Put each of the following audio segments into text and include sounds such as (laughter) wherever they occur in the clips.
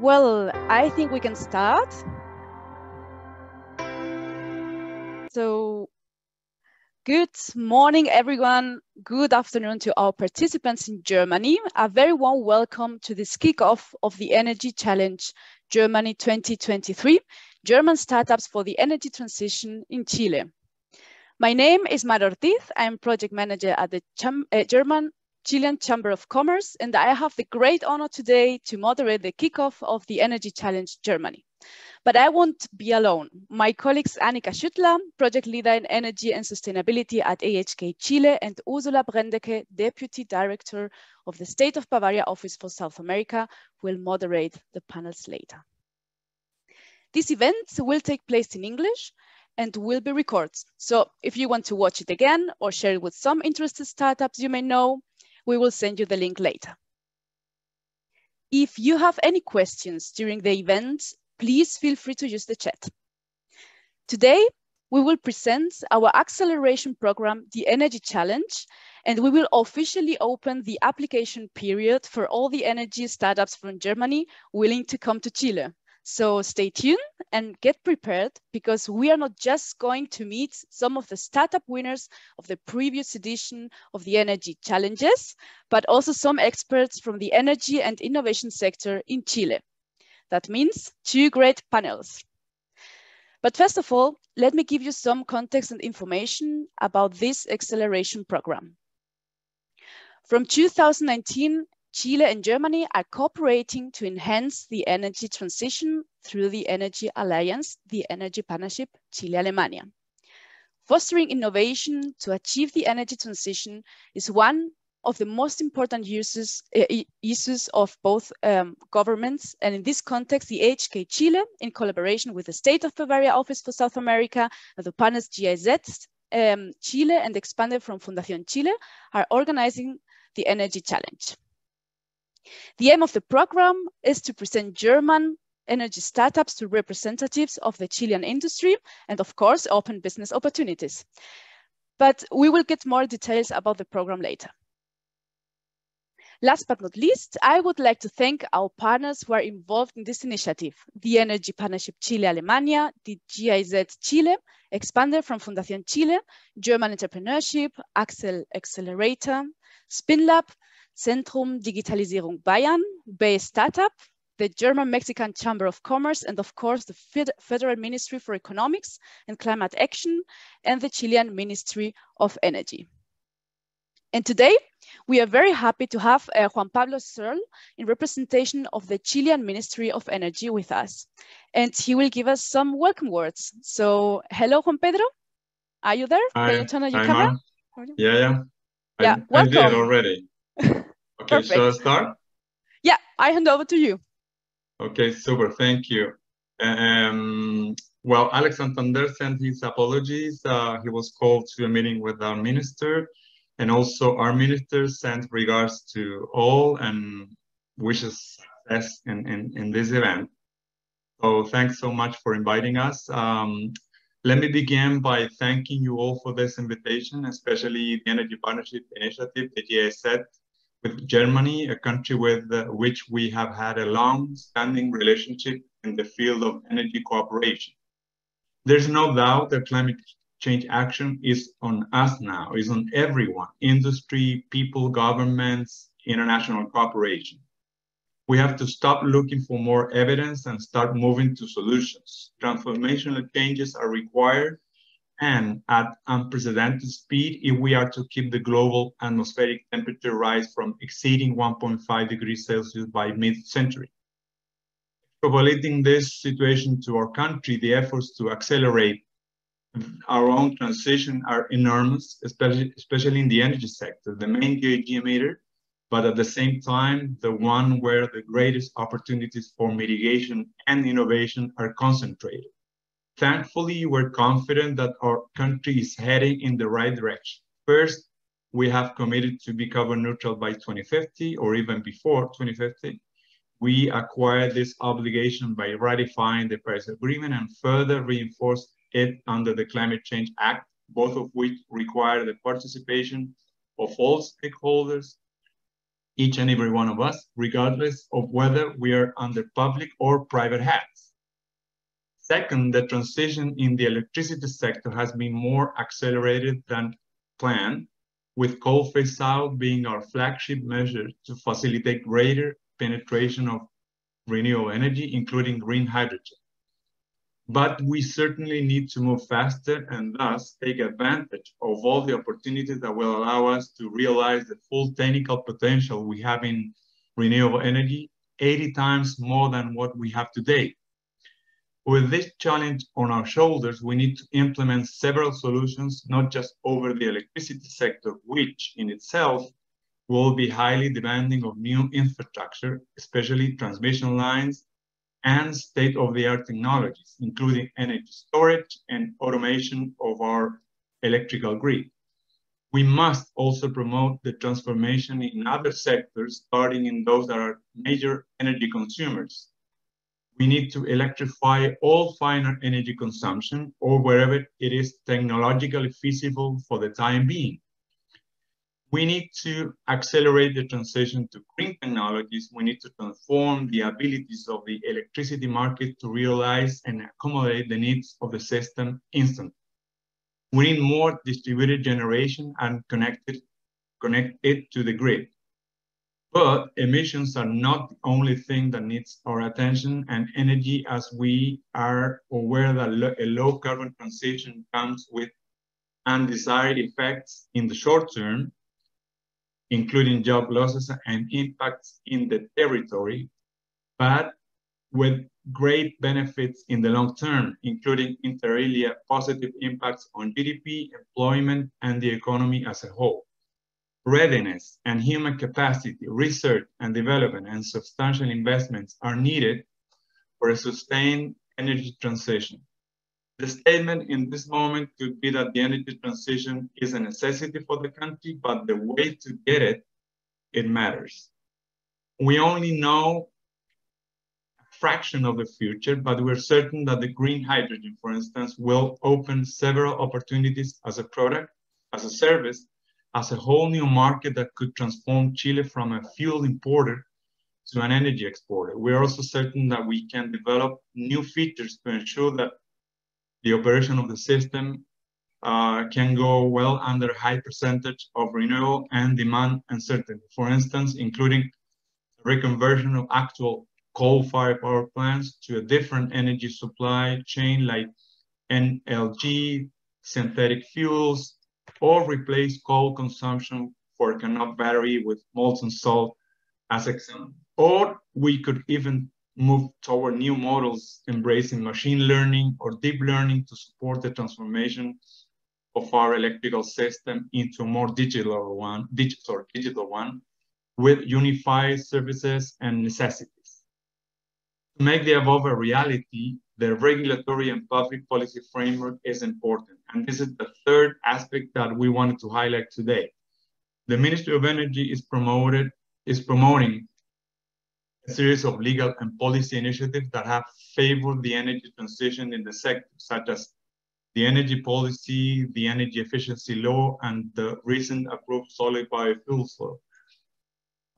Well, I think we can start. So, good morning, everyone. Good afternoon to our participants in Germany. A very warm welcome to this kickoff of the Energy Challenge Germany 2023, German Startups for the Energy Transition in Chile. My name is Mar Ortiz. I'm project manager at the uh, German Chilean Chamber of Commerce, and I have the great honor today to moderate the kickoff of the Energy Challenge Germany. But I won't be alone. My colleagues Annika Schüttler, project leader in energy and sustainability at AHK Chile, and Ursula Brendeke, deputy director of the State of Bavaria Office for South America, will moderate the panels later. This event will take place in English and will be recorded. So if you want to watch it again or share it with some interested startups you may know, we will send you the link later. If you have any questions during the event, please feel free to use the chat. Today, we will present our acceleration program, the Energy Challenge, and we will officially open the application period for all the energy startups from Germany willing to come to Chile. So stay tuned and get prepared because we are not just going to meet some of the startup winners of the previous edition of the energy challenges, but also some experts from the energy and innovation sector in Chile. That means two great panels. But first of all, let me give you some context and information about this acceleration program. From 2019, Chile and Germany are cooperating to enhance the energy transition through the Energy Alliance, the Energy Partnership Chile-Alemania. Fostering innovation to achieve the energy transition is one of the most important uses, uh, issues of both um, governments. And in this context, the AHK Chile, in collaboration with the State of Bavaria Office for South America, and the partners GIZ um, Chile and Expande from Fundación Chile, are organizing the Energy Challenge. The aim of the program is to present German energy startups to representatives of the Chilean industry and of course, open business opportunities. But we will get more details about the program later. Last but not least, I would like to thank our partners who are involved in this initiative, the Energy Partnership Chile-Alemania, the GIZ Chile, Expande from Fundación Chile, German Entrepreneurship, Axel Accelerator, SpinLab, Zentrum Digitalisierung Bayern, BayStartUP, the German-Mexican Chamber of Commerce, and of course, the Federal Ministry for Economics and Climate Action, and the Chilean Ministry of Energy. And today, we are very happy to have uh, Juan Pablo Searle in representation of the Chilean Ministry of Energy with us. And he will give us some welcome words. So, hello, Juan Pedro. Are you there? Hi. Can you turn on your Hi, camera? Mar. Yeah, yeah. Yeah, I, I did welcome. already. (laughs) Okay, Perfect. shall I start? Yeah, I hand over to you. Okay, super. Thank you. Um, well, Alex Santander sent his apologies. Uh, he was called to a meeting with our minister, and also our minister sent regards to all and wishes success in, in, in this event. So thanks so much for inviting us. Um, let me begin by thanking you all for this invitation, especially the Energy Partnership Initiative, the GIZ, with Germany, a country with uh, which we have had a long-standing relationship in the field of energy cooperation. There's no doubt that climate change action is on us now, is on everyone, industry, people, governments, international cooperation. We have to stop looking for more evidence and start moving to solutions. Transformational changes are required and at unprecedented speed if we are to keep the global atmospheric temperature rise from exceeding 1.5 degrees Celsius by mid-century. Extrapolating this situation to our country, the efforts to accelerate our own transition are enormous, especially, especially in the energy sector, the main GHG emitter, but at the same time, the one where the greatest opportunities for mitigation and innovation are concentrated. Thankfully, we're confident that our country is heading in the right direction. First, we have committed to be carbon neutral by 2050 or even before 2050. We acquired this obligation by ratifying the Paris Agreement and further reinforced it under the Climate Change Act, both of which require the participation of all stakeholders each and every one of us, regardless of whether we are under public or private hats. Second, the transition in the electricity sector has been more accelerated than planned, with coal phase out being our flagship measure to facilitate greater penetration of renewable energy, including green hydrogen. But we certainly need to move faster and thus take advantage of all the opportunities that will allow us to realize the full technical potential we have in renewable energy, 80 times more than what we have today. With this challenge on our shoulders, we need to implement several solutions, not just over the electricity sector, which in itself will be highly demanding of new infrastructure, especially transmission lines and state-of-the-art technologies, including energy storage and automation of our electrical grid. We must also promote the transformation in other sectors, starting in those that are major energy consumers. We need to electrify all final energy consumption or wherever it is technologically feasible for the time being we need to accelerate the transition to green technologies. We need to transform the abilities of the electricity market to realize and accommodate the needs of the system instantly. We need more distributed generation and connect it to the grid. But emissions are not the only thing that needs our attention and energy as we are aware that a low carbon transition comes with undesired effects in the short term including job losses and impacts in the territory, but with great benefits in the long term, including inter alia positive impacts on GDP, employment, and the economy as a whole. Readiness and human capacity, research and development, and substantial investments are needed for a sustained energy transition. The statement in this moment could be that the energy transition is a necessity for the country, but the way to get it, it matters. We only know a fraction of the future, but we're certain that the green hydrogen, for instance, will open several opportunities as a product, as a service, as a whole new market that could transform Chile from a fuel importer to an energy exporter. We're also certain that we can develop new features to ensure that the operation of the system uh, can go well under a high percentage of renewal and demand uncertainty. For instance, including reconversion of actual coal-fired power plants to a different energy supply chain like NLG, synthetic fuels, or replace coal consumption for Carnot battery with molten salt as example. Or we could even move toward new models embracing machine learning or deep learning to support the transformation of our electrical system into a more digital one, digital, digital one with unified services and necessities. To make the above a reality, the regulatory and public policy framework is important. And this is the third aspect that we wanted to highlight today. The Ministry of Energy is promoted is promoting a series of legal and policy initiatives that have favored the energy transition in the sector, such as the energy policy, the energy efficiency law, and the recent approved solid biofuels law.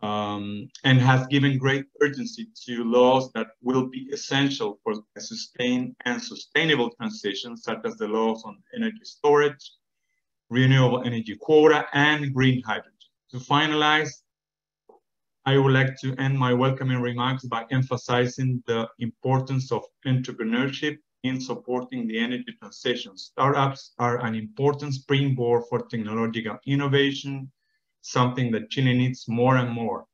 Um, and has given great urgency to laws that will be essential for a sustained and sustainable transition, such as the laws on energy storage, renewable energy quota, and green hydrogen. To finalize, I would like to end my welcoming remarks by emphasizing the importance of entrepreneurship in supporting the energy transition. Startups are an important springboard for technological innovation, something that Chile needs more and more.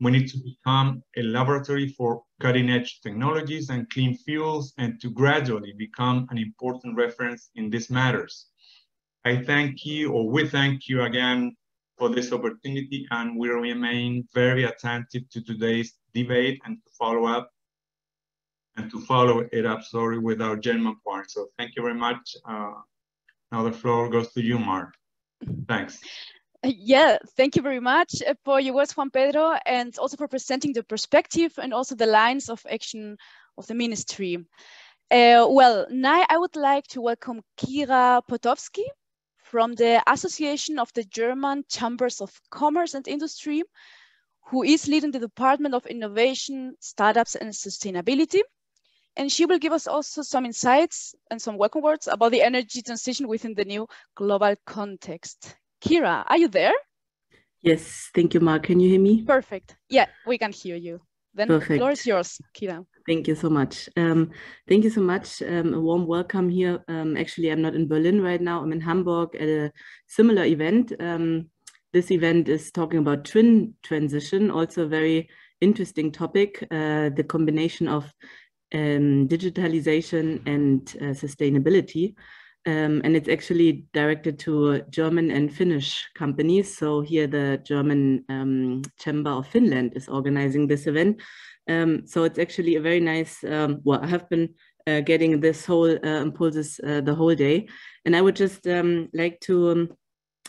We need to become a laboratory for cutting edge technologies and clean fuels and to gradually become an important reference in these matters. I thank you, or we thank you again for this opportunity and we remain very attentive to today's debate and to follow up and to follow it up, sorry, with our German part. So thank you very much. Uh, now the floor goes to you, Mark. Thanks. Yeah, thank you very much uh, for your words, Juan Pedro, and also for presenting the perspective and also the lines of action of the ministry. Uh, well, now I would like to welcome Kira Potowski, from the Association of the German Chambers of Commerce and Industry, who is leading the Department of Innovation, Startups and Sustainability. And she will give us also some insights and some welcome words about the energy transition within the new global context. Kira, are you there? Yes, thank you, Mark. Can you hear me? Perfect. Yeah, we can hear you. Then Perfect. the floor is yours, Kira. Thank you so much. Um, thank you so much. Um, a warm welcome here. Um, actually, I'm not in Berlin right now. I'm in Hamburg at a similar event. Um, this event is talking about twin transition, also a very interesting topic, uh, the combination of um, digitalization and uh, sustainability. Um, and it's actually directed to German and Finnish companies. So here the German um, Chamber of Finland is organizing this event. Um, so it's actually a very nice, um, well, I have been uh, getting this whole uh, impulses uh, the whole day. And I would just um, like to, um,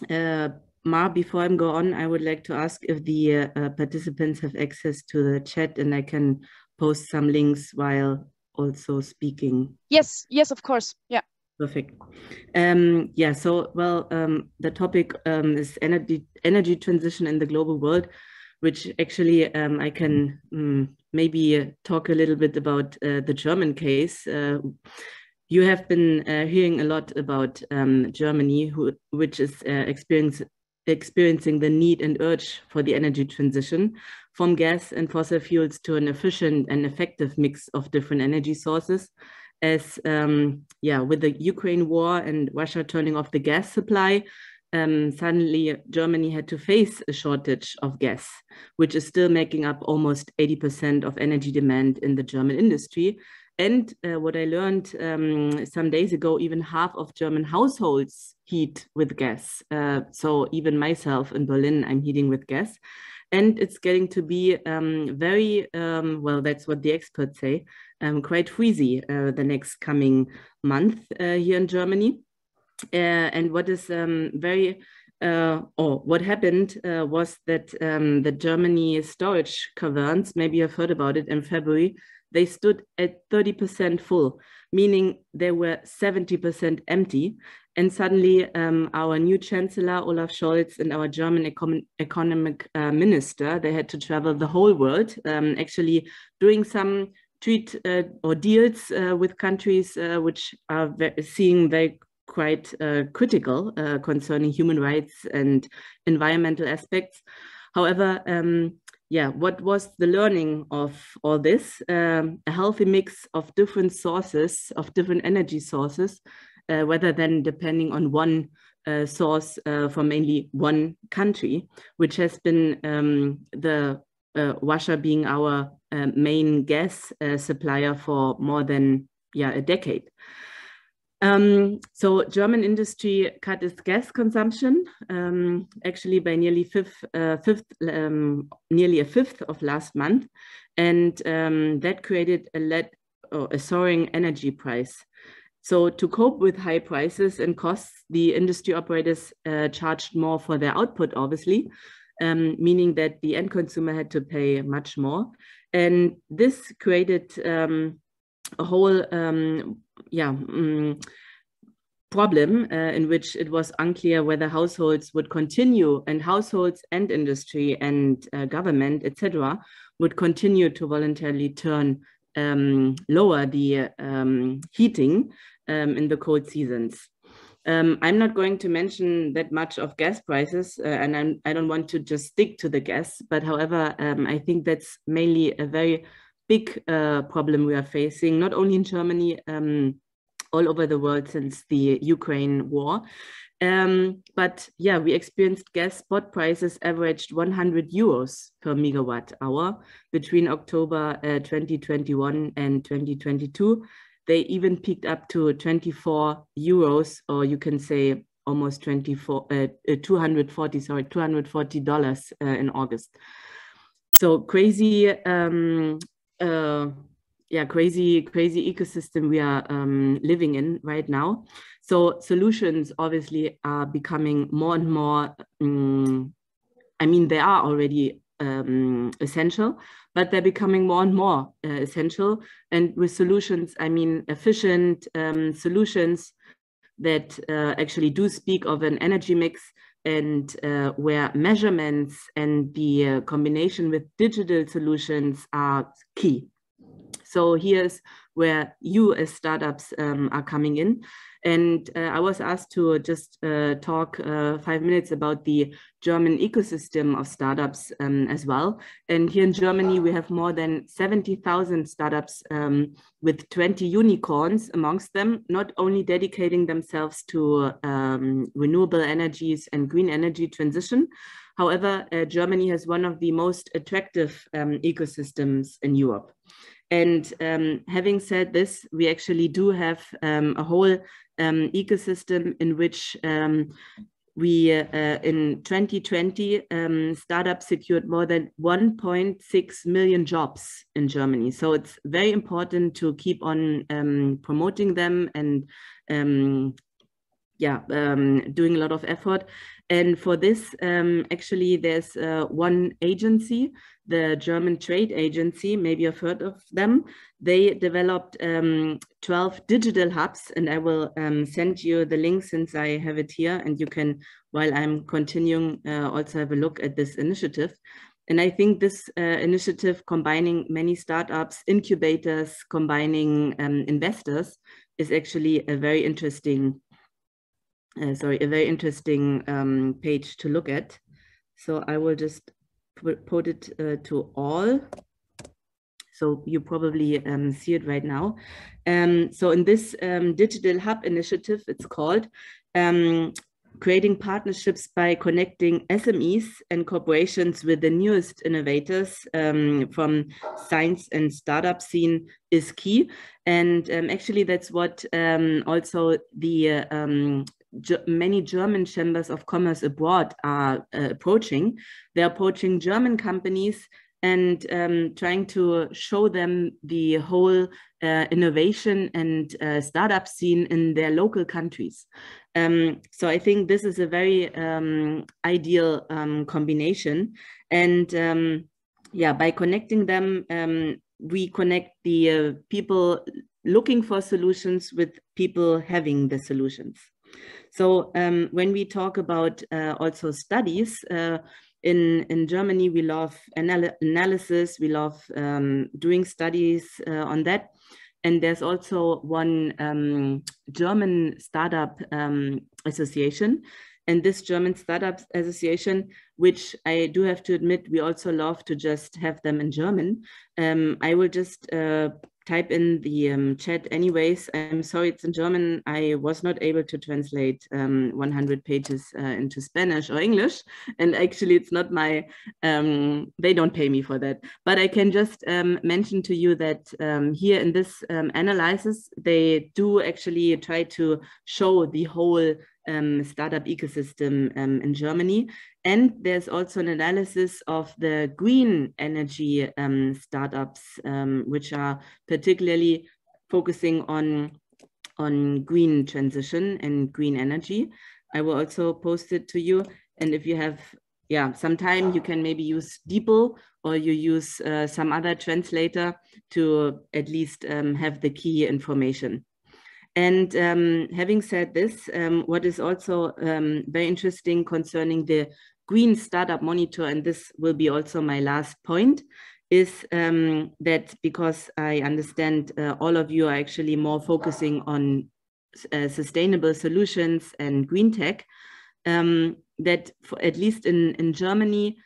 uh, Ma, before I go on, I would like to ask if the uh, uh, participants have access to the chat and I can post some links while also speaking. Yes, yes, of course. Yeah. Perfect. Um, yeah, so, well, um, the topic um, is energy, energy transition in the global world, which actually um, I can um, maybe talk a little bit about uh, the German case. Uh, you have been uh, hearing a lot about um, Germany, who, which is uh, experiencing the need and urge for the energy transition from gas and fossil fuels to an efficient and effective mix of different energy sources as um, yeah, with the Ukraine war and Russia turning off the gas supply, um, suddenly Germany had to face a shortage of gas, which is still making up almost 80% of energy demand in the German industry. And uh, what I learned um, some days ago, even half of German households heat with gas. Uh, so even myself in Berlin, I'm heating with gas. And it's getting to be um, very, um, well, that's what the experts say, um, quite freezy uh, the next coming month uh, here in Germany. Uh, and what is um, very uh, or what happened uh, was that um, the Germany storage caverns, maybe you've heard about it in February, they stood at 30% full, meaning they were 70% empty. And suddenly um, our new chancellor, Olaf Scholz, and our German econ economic uh, minister, they had to travel the whole world, um, actually doing some treat uh, or deals uh, with countries uh, which are seeing very quite critical concerning human rights and environmental aspects. However, um, yeah, what was the learning of all this? Um, a healthy mix of different sources, of different energy sources, uh, whether then depending on one uh, source uh, from mainly one country, which has been um, the Russia being our uh, main gas uh, supplier for more than yeah a decade. Um, so German industry cut its gas consumption um, actually by nearly fifth, uh, fifth um, nearly a fifth of last month, and um, that created a, let, oh, a soaring energy price. So to cope with high prices and costs, the industry operators uh, charged more for their output, obviously, um, meaning that the end consumer had to pay much more. And this created um, a whole um, yeah, um, problem uh, in which it was unclear whether households would continue and households and industry and uh, government, etc., would continue to voluntarily turn um, lower the um, heating um, in the cold seasons. Um, I'm not going to mention that much of gas prices, uh, and I'm, I do not want to just stick to the gas. But however, um, I think that's mainly a very big uh, problem we are facing, not only in Germany, um, all over the world since the Ukraine war. Um, but yeah, we experienced gas spot prices averaged 100 euros per megawatt hour between October uh, 2021 and 2022 they even peaked up to 24 euros, or you can say almost 24, uh, uh 240, sorry, 240 dollars uh, in August. So crazy, um, uh, yeah, crazy, crazy ecosystem we are um, living in right now. So solutions obviously are becoming more and more. Um, I mean, they are already um, essential, but they're becoming more and more uh, essential. And with solutions, I mean efficient um, solutions that uh, actually do speak of an energy mix and uh, where measurements and the uh, combination with digital solutions are key. So here's where you as startups um, are coming in. And uh, I was asked to just uh, talk uh, five minutes about the German ecosystem of startups um, as well. And here in Germany, we have more than 70,000 startups um, with 20 unicorns amongst them, not only dedicating themselves to um, renewable energies and green energy transition. However, uh, Germany has one of the most attractive um, ecosystems in Europe. And um, having said this, we actually do have um, a whole um, ecosystem in which um, we, uh, in 2020, um, startups secured more than 1.6 million jobs in Germany. So it's very important to keep on um, promoting them and yeah, doing a lot of effort. And for this, um, actually, there's uh, one agency, the German Trade Agency, maybe you've heard of them. They developed um, 12 digital hubs, and I will um, send you the link since I have it here, and you can, while I'm continuing, uh, also have a look at this initiative. And I think this uh, initiative combining many startups, incubators, combining um, investors is actually a very interesting uh, sorry, a very interesting um, page to look at. So I will just put it uh, to all. So you probably um, see it right now. Um, so in this um, digital hub initiative, it's called, um, creating partnerships by connecting SMEs and corporations with the newest innovators um, from science and startup scene is key. And um, actually that's what um, also the uh, many German chambers of commerce abroad are uh, approaching. They're approaching German companies and um, trying to show them the whole uh, innovation and uh, startup scene in their local countries. Um, so I think this is a very um, ideal um, combination. And um, yeah, by connecting them, um, we connect the uh, people looking for solutions with people having the solutions. So um, when we talk about uh, also studies, uh, in, in Germany, we love anal analysis, we love um, doing studies uh, on that. And there's also one um, German startup um, association. And this German Startup Association, which I do have to admit, we also love to just have them in German. Um, I will just uh, type in the um, chat anyways. I'm sorry, it's in German. I was not able to translate um, 100 pages uh, into Spanish or English. And actually it's not my, um, they don't pay me for that. But I can just um, mention to you that um, here in this um, analysis, they do actually try to show the whole startup ecosystem in Germany. And there's also an analysis of the green energy um, startups, um, which are particularly focusing on, on green transition and green energy. I will also post it to you. And if you have yeah, some time you can maybe use DeepL or you use uh, some other translator to at least um, have the key information. And um, having said this, um, what is also um, very interesting concerning the Green Startup Monitor, and this will be also my last point, is um, that because I understand uh, all of you are actually more focusing on uh, sustainable solutions and green tech, um, that for, at least in, in Germany,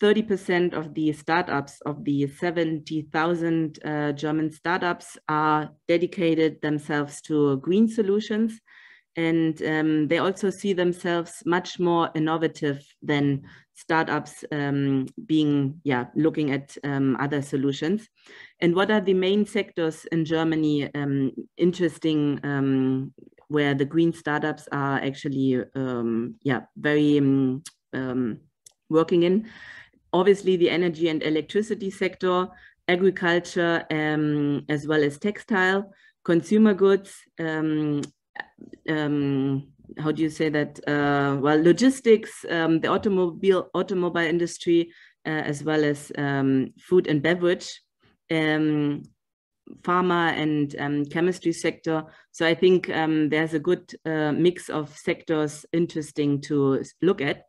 30% of the startups, of the 70,000 uh, German startups, are dedicated themselves to green solutions. And um, they also see themselves much more innovative than startups um, being, yeah, looking at um, other solutions. And what are the main sectors in Germany um, interesting um, where the green startups are actually, um, yeah, very working in? obviously the energy and electricity sector, agriculture, as well as textile, consumer goods, um, how do you say that? Uh, well, logistics, um, the automobile automobile industry, uh, as well as um, food and beverage. Um, pharma and um, chemistry sector. So I think um, there's a good uh, mix of sectors interesting to look at.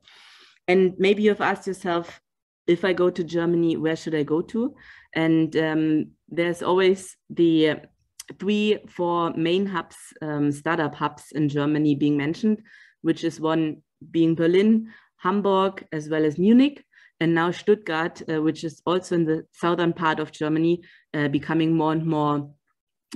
And maybe you've asked yourself, if I go to Germany, where should I go to? And there's always the three, four main hubs, um, startup hubs in Germany being mentioned, which is one being Berlin, Hamburg, as well as Munich and now Stuttgart, uh, which is also in the southern part of Germany, uh, becoming more and more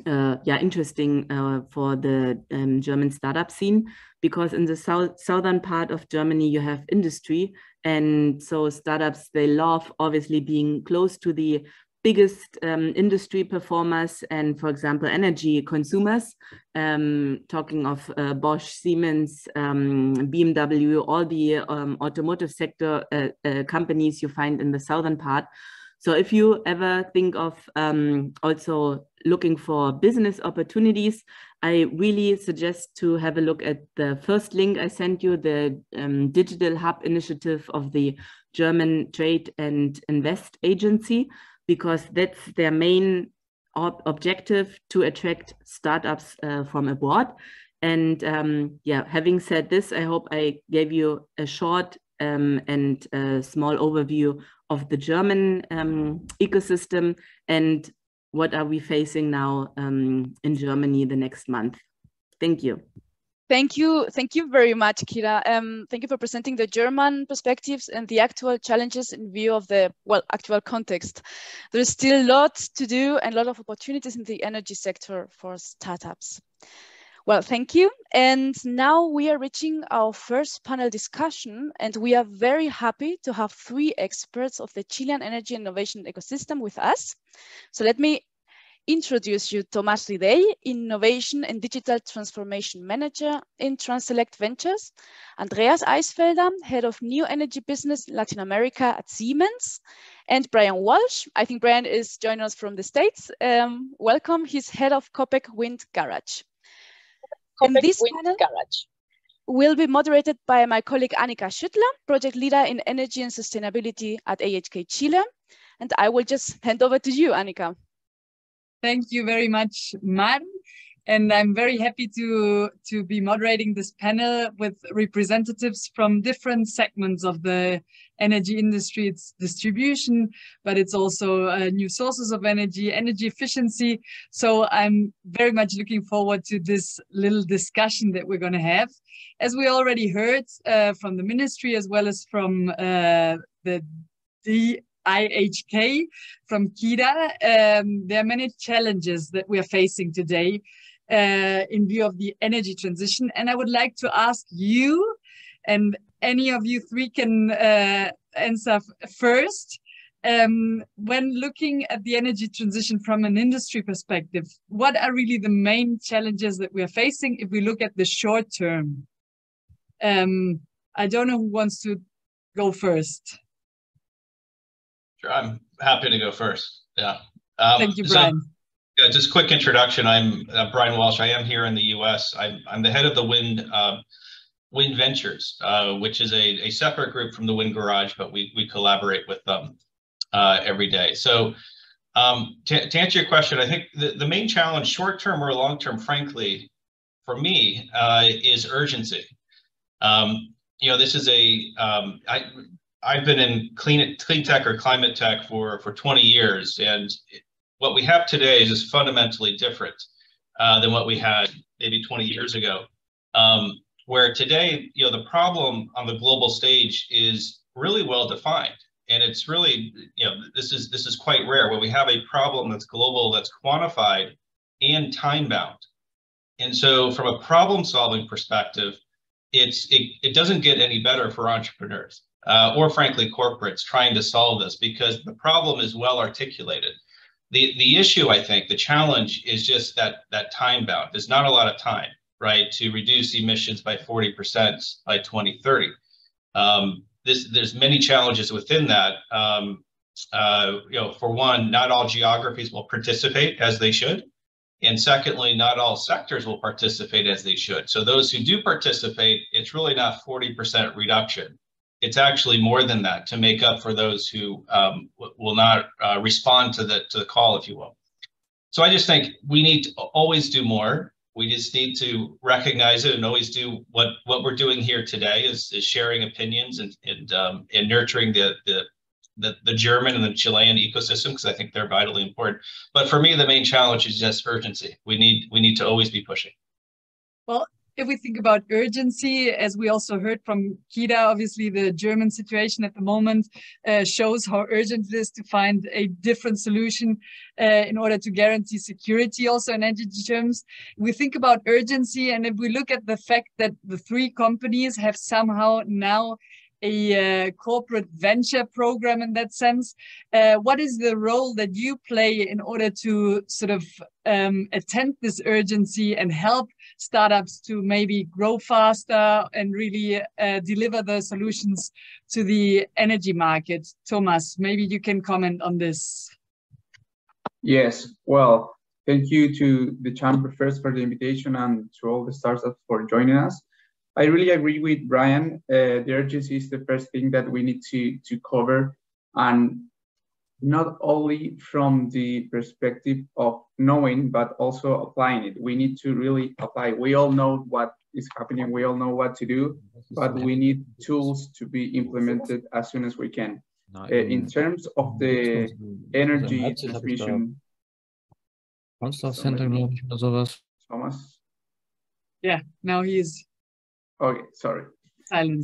uh, yeah, interesting uh, for the um, German startup scene because in the south, southern part of Germany you have industry, and so startups they love obviously being close to the biggest um, industry performers and, for example, energy consumers, um, talking of uh, Bosch, Siemens, um, BMW, all the um, automotive sector uh, uh, companies you find in the southern part. So if you ever think of um, also looking for business opportunities, I really suggest to have a look at the first link I sent you, the um, Digital Hub initiative of the German Trade and Invest Agency because that's their main ob objective to attract startups uh, from abroad. And um, yeah, having said this, I hope I gave you a short um, and a small overview of the German um, ecosystem and what are we facing now um, in Germany the next month. Thank you. Thank you. Thank you very much, Kira. Um, thank you for presenting the German perspectives and the actual challenges in view of the, well, actual context. There is still a lot to do and a lot of opportunities in the energy sector for startups. Well, thank you. And now we are reaching our first panel discussion, and we are very happy to have three experts of the Chilean energy innovation ecosystem with us. So let me introduce you Tomás Ridey, Innovation and Digital Transformation Manager in Transelec Ventures, Andreas Eisfelder, Head of New Energy Business Latin America at Siemens, and Brian Walsh. I think Brian is joining us from the States. Um, welcome, he's Head of Copec Wind Garage. Copec this Wind panel Garage will be moderated by my colleague Annika Schüttler, Project Leader in Energy and Sustainability at AHK Chile. And I will just hand over to you, Annika. Thank you very much, Mar. And I'm very happy to, to be moderating this panel with representatives from different segments of the energy industry. It's distribution, but it's also uh, new sources of energy, energy efficiency. So I'm very much looking forward to this little discussion that we're going to have. As we already heard uh, from the ministry, as well as from uh, the the IHK from Kira. Um, there are many challenges that we are facing today uh, in view of the energy transition. And I would like to ask you, and any of you three can uh, answer first. Um, when looking at the energy transition from an industry perspective, what are really the main challenges that we are facing if we look at the short term? Um, I don't know who wants to go first. Sure, I'm happy to go first. Yeah. Um, Thank you, Brian. So, yeah, just quick introduction. I'm uh, Brian Walsh. I am here in the U.S. I'm, I'm the head of the Wind uh, Wind Ventures, uh, which is a, a separate group from the Wind Garage, but we we collaborate with them uh, every day. So um, to, to, answer your question, I think the, the main challenge, short term or long term, frankly, for me, uh, is urgency. Um, you know, this is a um, I, I've been in clean clean tech or climate tech for for 20 years, and what we have today is just fundamentally different uh, than what we had maybe 20 years ago. Um, where today, you know, the problem on the global stage is really well defined, and it's really, you know, this is this is quite rare where we have a problem that's global, that's quantified, and time bound. And so, from a problem solving perspective, it's it, it doesn't get any better for entrepreneurs uh, or frankly corporates trying to solve this because the problem is well articulated. The, the issue, I think, the challenge is just that, that time bound. There's not a lot of time, right, to reduce emissions by 40% by 2030. Um, this, there's many challenges within that. Um, uh, you know, for one, not all geographies will participate as they should. And secondly, not all sectors will participate as they should. So those who do participate, it's really not 40% reduction it's actually more than that to make up for those who um, will not uh, respond to the to the call, if you will. so I just think we need to always do more. We just need to recognize it and always do what what we're doing here today is, is sharing opinions and and um, and nurturing the the the, the German and the Chilean ecosystem because I think they're vitally important. But for me, the main challenge is just urgency. We need we need to always be pushing. Well, if we think about urgency, as we also heard from Kira, obviously the German situation at the moment uh, shows how urgent it is to find a different solution uh, in order to guarantee security also in energy terms. We think about urgency, and if we look at the fact that the three companies have somehow now a uh, corporate venture program in that sense. Uh, what is the role that you play in order to sort of um, attend this urgency and help startups to maybe grow faster and really uh, deliver the solutions to the energy market? Thomas, maybe you can comment on this. Yes, well, thank you to the Chamber first for the invitation and to all the startups for joining us. I really agree with Brian. Uh, the urgency is the first thing that we need to, to cover. And not only from the perspective of knowing, but also applying it. We need to really apply. We all know what is happening. We all know what to do, but we need tools to be implemented as soon as we can. Uh, in terms of the energy transmission. Thomas? Yeah, now he's Okay, sorry.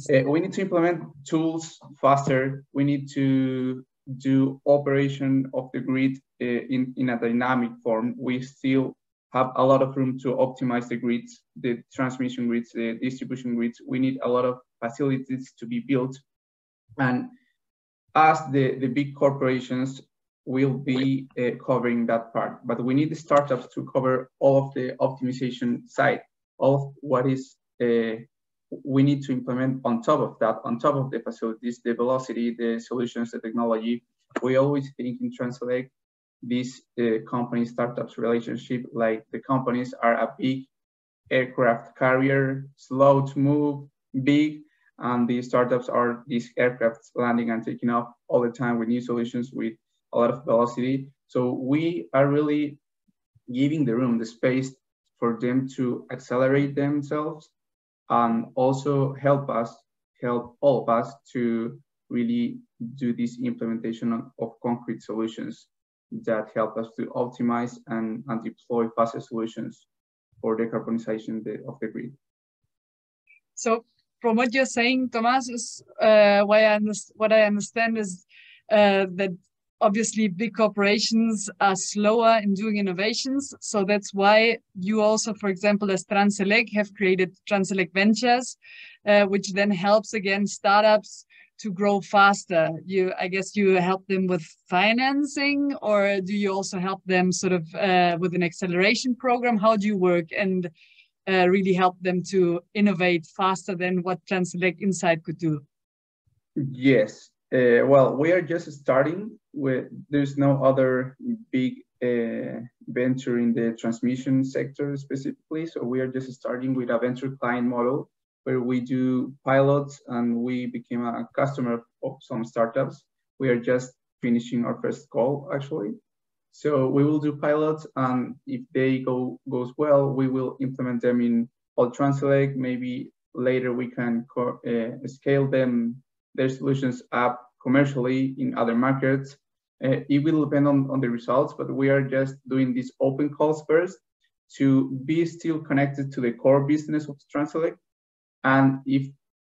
Uh, we need to implement tools faster. We need to do operation of the grid uh, in, in a dynamic form. We still have a lot of room to optimize the grids, the transmission grids, the distribution grids. We need a lot of facilities to be built. And as the, the big corporations will be uh, covering that part, but we need the startups to cover all of the optimization side, all of what is uh, we need to implement on top of that, on top of the facilities, the velocity, the solutions, the technology. We always think in translate this uh, company startups relationship, like the companies are a big aircraft carrier, slow to move, big, and the startups are these aircrafts landing and taking off all the time with new solutions with a lot of velocity. So we are really giving the room, the space for them to accelerate themselves and also help us, help all of us to really do this implementation of, concrete solutions that help us to optimize and, and deploy faster solutions for decarbonization of the grid. So from what you're saying, Thomas, is uh, why I what I understand is uh, that obviously big corporations are slower in doing innovations. So that's why you also, for example, as Transelec have created Transelec Ventures, uh, which then helps again startups to grow faster. You, I guess you help them with financing or do you also help them sort of uh, with an acceleration program? How do you work and uh, really help them to innovate faster than what Transelec Inside could do? Yes, uh, well, we are just starting there's no other big uh, venture in the transmission sector specifically. So we are just starting with a venture client model where we do pilots and we became a customer of some startups. We are just finishing our first call actually. So we will do pilots and if they go goes well, we will implement them in all Transelec. Maybe later we can uh, scale them their solutions up commercially in other markets. Uh, it will depend on, on the results, but we are just doing these open calls first to be still connected to the core business of Transelec. And if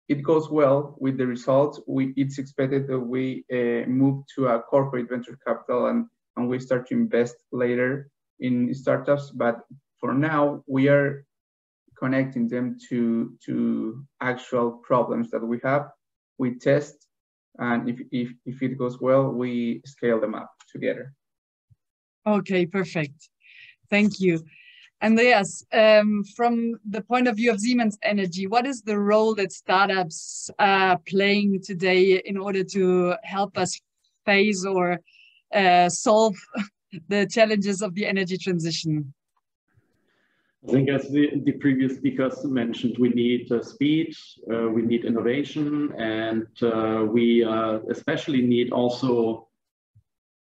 it goes well with the results, we, it's expected that we uh, move to a corporate venture capital and, and we start to invest later in startups. But for now, we are connecting them to, to actual problems that we have we test, and if, if, if it goes well, we scale them up together. Okay, perfect. Thank you. Andreas, um, from the point of view of Siemens Energy, what is the role that startups are playing today in order to help us face or uh, solve (laughs) the challenges of the energy transition? I think as the, the previous speakers mentioned, we need uh, speed, uh, we need innovation, and uh, we uh, especially need also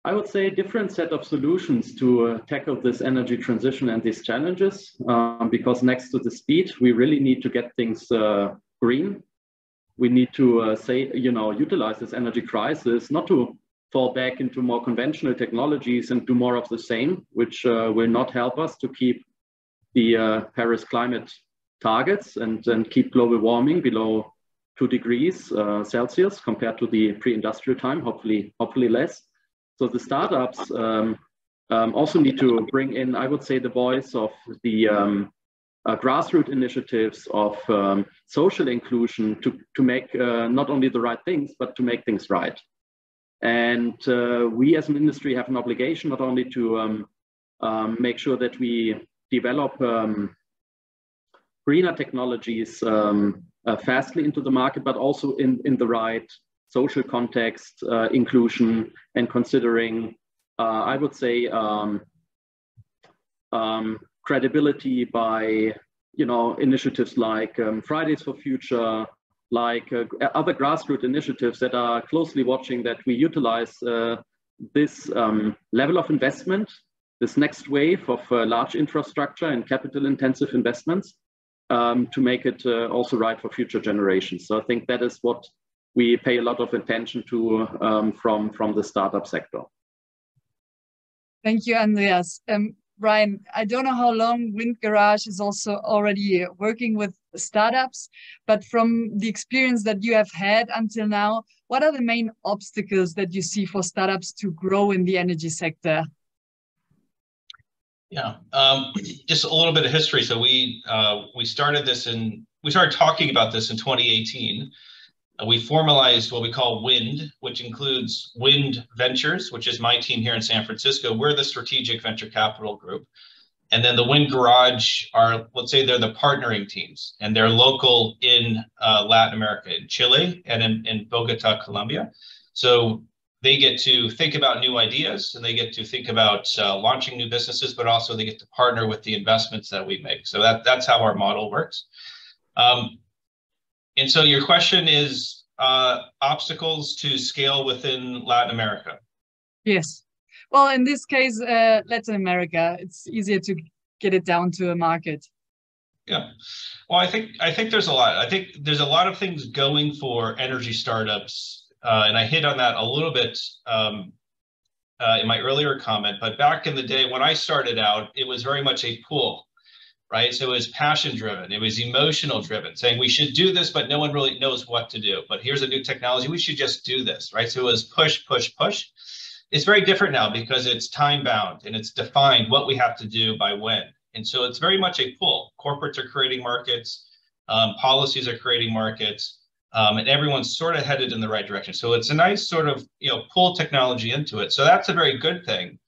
I would say, a different set of solutions to uh, tackle this energy transition and these challenges. Um, because next to the speed, we really need to get things uh, green. We need to say, you know, utilize this energy crisis not to fall back into more conventional technologies and do more of the same, which will not help us to keep the uh, Paris climate targets and, and keep global warming below two degrees uh, Celsius compared to the pre-industrial time, hopefully, hopefully less. So the startups um, um, also need to bring in, I would say, the voice of the um, uh, grassroots initiatives of um, social inclusion to, to make uh, not only the right things, but to make things right. And uh, we as an industry have an obligation not only to um, um, make sure that we develop greener technologies um, uh, fastly into the market, but also in, in the right social context, uh, inclusion, and considering, uh, I would say, um, um, credibility by you know initiatives like um, Fridays for Future, like uh, other grassroots initiatives that are closely watching that we utilize uh, this um, level of investment, this next wave of uh, large infrastructure and capital intensive investments um, to make it uh, also right for future generations. So I think that is what we pay a lot of attention to um, from, from the startup sector. Thank you, Andreas. Um, Ryan, I don't know how long Wind Garage is also already working with startups, but from the experience that you have had until now, what are the main obstacles that you see for startups to grow in the energy sector? Yeah, um, just a little bit of history. So we uh, we started this in we started talking about this in 2018. Uh, we formalized what we call WIND, which includes WIND Ventures, which is my team here in San Francisco. We're the strategic venture capital group. And then the Wind Garage are, let's say they're the partnering teams, and they're local in uh, Latin America, in Chile and in, in Bogota, Colombia. So they get to think about new ideas and they get to think about uh, launching new businesses, but also they get to partner with the investments that we make. So that, that's how our model works. Um, and so your question is uh, obstacles to scale within Latin America. Yes. Well, in this case, uh, Latin America, it's easier to get it down to a market. Yeah. Well, I think I think there's a lot. I think there's a lot of things going for energy startups uh, and I hit on that a little bit um, uh, in my earlier comment, but back in the day when I started out, it was very much a pull, right? So it was passion driven, it was emotional driven, saying we should do this, but no one really knows what to do. But here's a new technology, we should just do this, right? So it was push, push, push. It's very different now because it's time bound and it's defined what we have to do by when. And so it's very much a pull. Corporates are creating markets, um, policies are creating markets um, and everyone's sort of headed in the right direction. So it's a nice sort of you know pull technology into it. So that's a very good thing.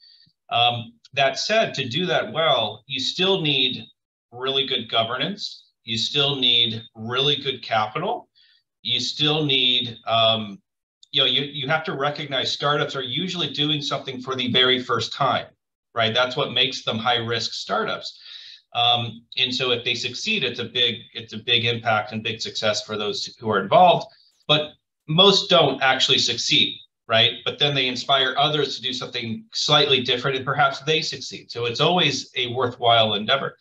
Um, that said, to do that well, you still need really good governance. You still need really good capital. You still need um, you know you, you have to recognize startups are usually doing something for the very first time, right? That's what makes them high risk startups. Um, and so if they succeed, it's a big it's a big impact and big success for those who are involved. But most don't actually succeed, right? But then they inspire others to do something slightly different, and perhaps they succeed. So it's always a worthwhile endeavor.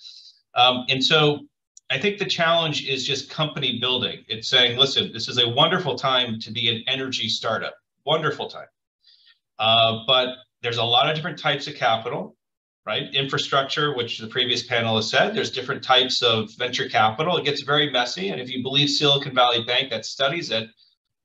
Um, and so I think the challenge is just company building. It's saying, listen, this is a wonderful time to be an energy startup. Wonderful time. Uh, but there's a lot of different types of capital right? Infrastructure, which the previous panel has said, there's different types of venture capital. It gets very messy. And if you believe Silicon Valley Bank that studies it,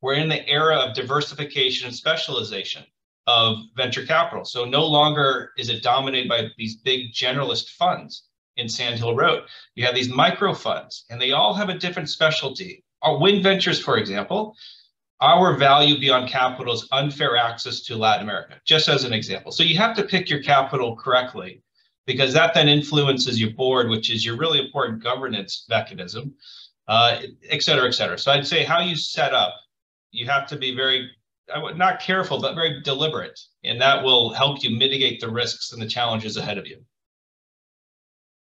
we're in the era of diversification and specialization of venture capital. So no longer is it dominated by these big generalist funds in Sand Hill Road. You have these micro funds, and they all have a different specialty. Our Wind Ventures, for example, our value beyond capital is unfair access to Latin America, just as an example. So you have to pick your capital correctly because that then influences your board, which is your really important governance mechanism, uh, et cetera, et cetera. So I'd say how you set up, you have to be very, not careful, but very deliberate. And that will help you mitigate the risks and the challenges ahead of you.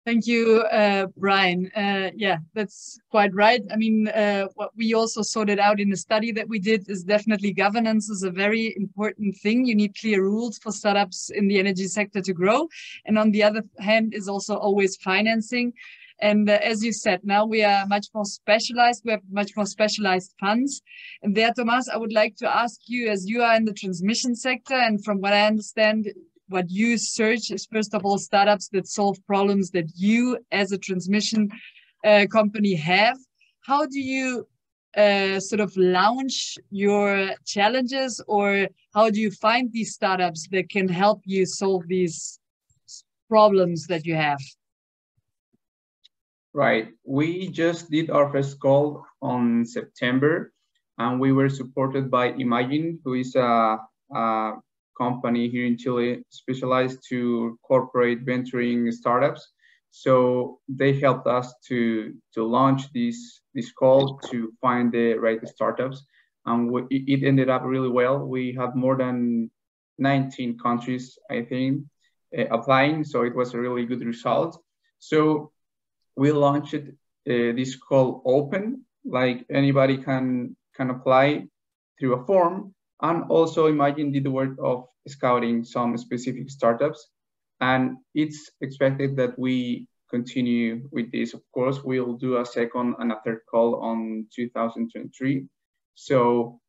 Thank you, uh, Brian. Uh, yeah, that's quite right. I mean, uh, what we also sorted out in the study that we did is definitely governance is a very important thing. You need clear rules for startups in the energy sector to grow. And on the other hand is also always financing. And uh, as you said, now we are much more specialized. We have much more specialized funds. And there, Thomas, I would like to ask you, as you are in the transmission sector, and from what I understand, what you search is first of all startups that solve problems that you as a transmission uh, company have. How do you uh, sort of launch your challenges or how do you find these startups that can help you solve these problems that you have? Right. We just did our first call on September and we were supported by Imagine, who is a, a company here in Chile specialized to corporate venturing startups. So they helped us to, to launch this, this call to find the right startups. And we, it ended up really well. We had more than 19 countries, I think, uh, applying. So it was a really good result. So we launched uh, this call open, like anybody can, can apply through a form and also Imagine did the work of scouting some specific startups. And it's expected that we continue with this. Of course, we'll do a second and a third call on 2023. So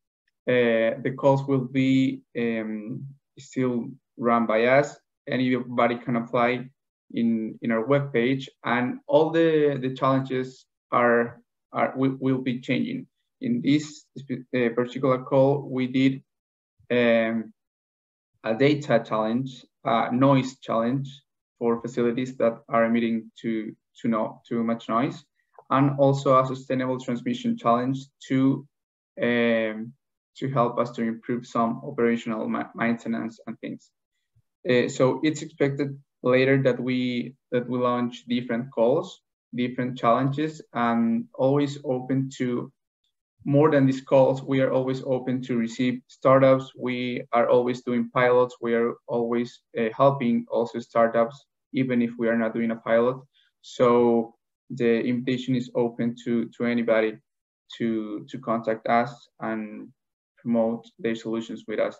uh, the calls will be um, still run by us. Anybody can apply in, in our webpage and all the, the challenges are, are will, will be changing in this uh, particular call, we did um, a data challenge, a noise challenge for facilities that are emitting too, too, too much noise, and also a sustainable transmission challenge to, um, to help us to improve some operational ma maintenance and things. Uh, so it's expected later that we that we launch different calls, different challenges, and always open to more than these calls, we are always open to receive startups. We are always doing pilots. We are always uh, helping also startups, even if we are not doing a pilot. So the invitation is open to, to anybody to, to contact us and promote their solutions with us.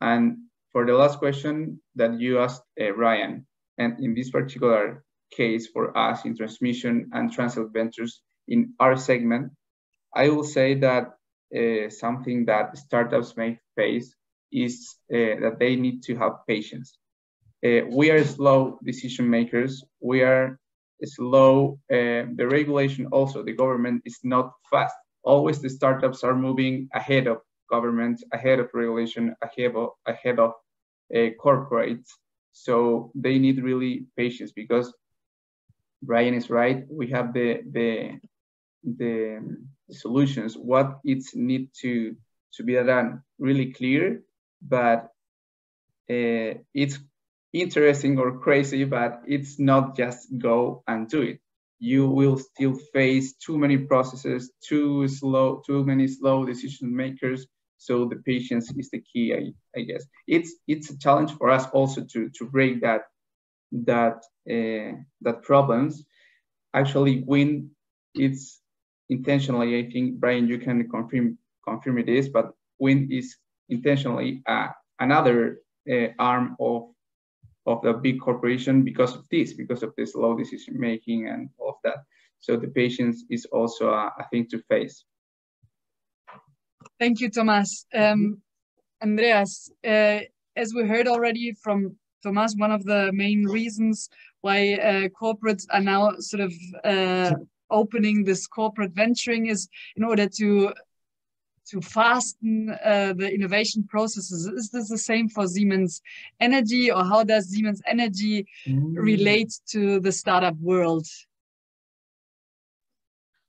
And for the last question that you asked, uh, Ryan, and in this particular case for us in transmission and transit ventures in our segment, I will say that uh, something that startups may face is uh, that they need to have patience. Uh, we are slow decision makers. We are slow. Uh, the regulation also, the government is not fast. Always the startups are moving ahead of government, ahead of regulation, ahead of, ahead of uh, corporates. So they need really patience because Brian is right. We have the the the solutions, what it's need to to be done really clear, but uh, it's interesting or crazy, but it's not just go and do it. You will still face too many processes, too slow, too many slow decision makers. So the patience is the key, I, I guess. It's it's a challenge for us also to to break that that uh, that problems. Actually, when it's intentionally, I think, Brian, you can confirm confirm this, but wind is intentionally uh, another uh, arm of of the big corporation because of this, because of this slow decision making and all of that. So the patience is also a, a thing to face. Thank you, Thomas. Um, Andreas, uh, as we heard already from Thomas, one of the main reasons why uh, corporates are now sort of uh, opening this corporate venturing is in order to to fasten uh, the innovation processes. Is this the same for Siemens Energy, or how does Siemens Energy mm. relate to the startup world?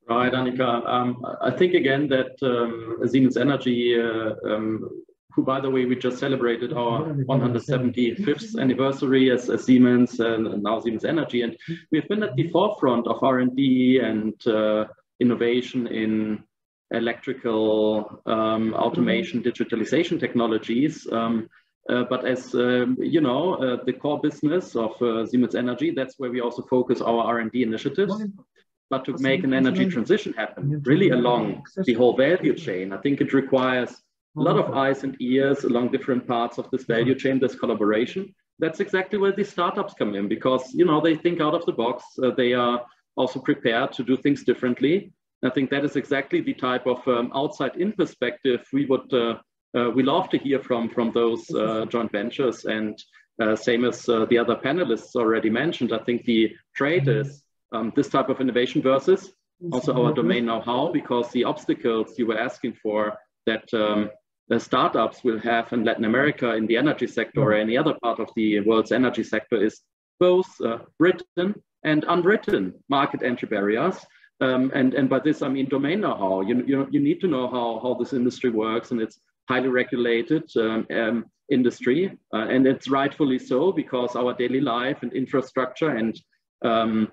Right, Annika. Um, I think again that um, Siemens Energy uh, um, who, by the way, we just celebrated our 175th anniversary as, as Siemens and now Siemens Energy. And we've been at the forefront of R&D and uh, innovation in electrical um, automation, digitalization technologies. Um, Uh, but as um, you know, uh, the core business of uh, Siemens Energy, that's where we also focus our R&D initiatives. But to make an energy transition happen, really along the whole value chain, I think it requires a lot of eyes and ears along different parts of this value chain, this collaboration. That's exactly where these startups come in because you know they think out of the box. Uh, they are also prepared to do things differently. I think that is exactly the type of um, outside-in perspective we would uh, uh, we love to hear from from those uh, joint ventures. And uh, same as uh, the other panelists already mentioned, I think the trade is um, this type of innovation versus also our domain know-how, because the obstacles you were asking for that um, the startups will have in Latin America in the energy sector or any other part of the world's energy sector is both uh, written and unwritten market entry barriers. Um, and, and by this, I mean domain know-how. You, you, you need to know how, how this industry works and it's highly regulated um, um, industry. Uh, and it's rightfully so because our daily life and infrastructure and um,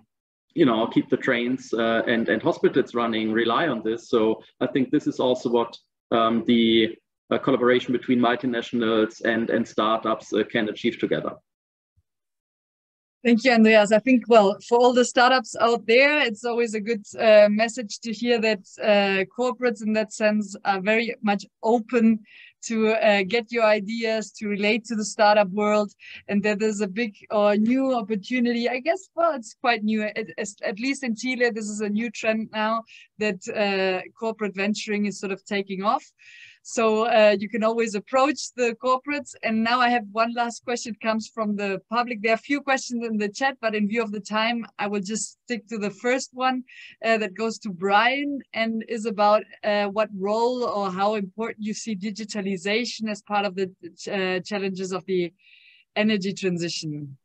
you know, keep the trains uh, and, and hospitals running rely on this. So I think this is also what um, the collaboration between multinationals and, and startups uh, can achieve together. Thank you, Andreas. I think, well, for all the startups out there, it's always a good uh, message to hear that uh, corporates, in that sense, are very much open to uh, get your ideas, to relate to the startup world, and that there's a big or new opportunity. I guess, well, it's quite new. It, at least in Chile, this is a new trend now that uh, corporate venturing is sort of taking off. So uh, you can always approach the corporates. And now I have one last question comes from the public. There are a few questions in the chat, but in view of the time, I will just stick to the first one uh, that goes to Brian and is about uh, what role or how important you see digitalization as part of the uh, challenges of the energy transition.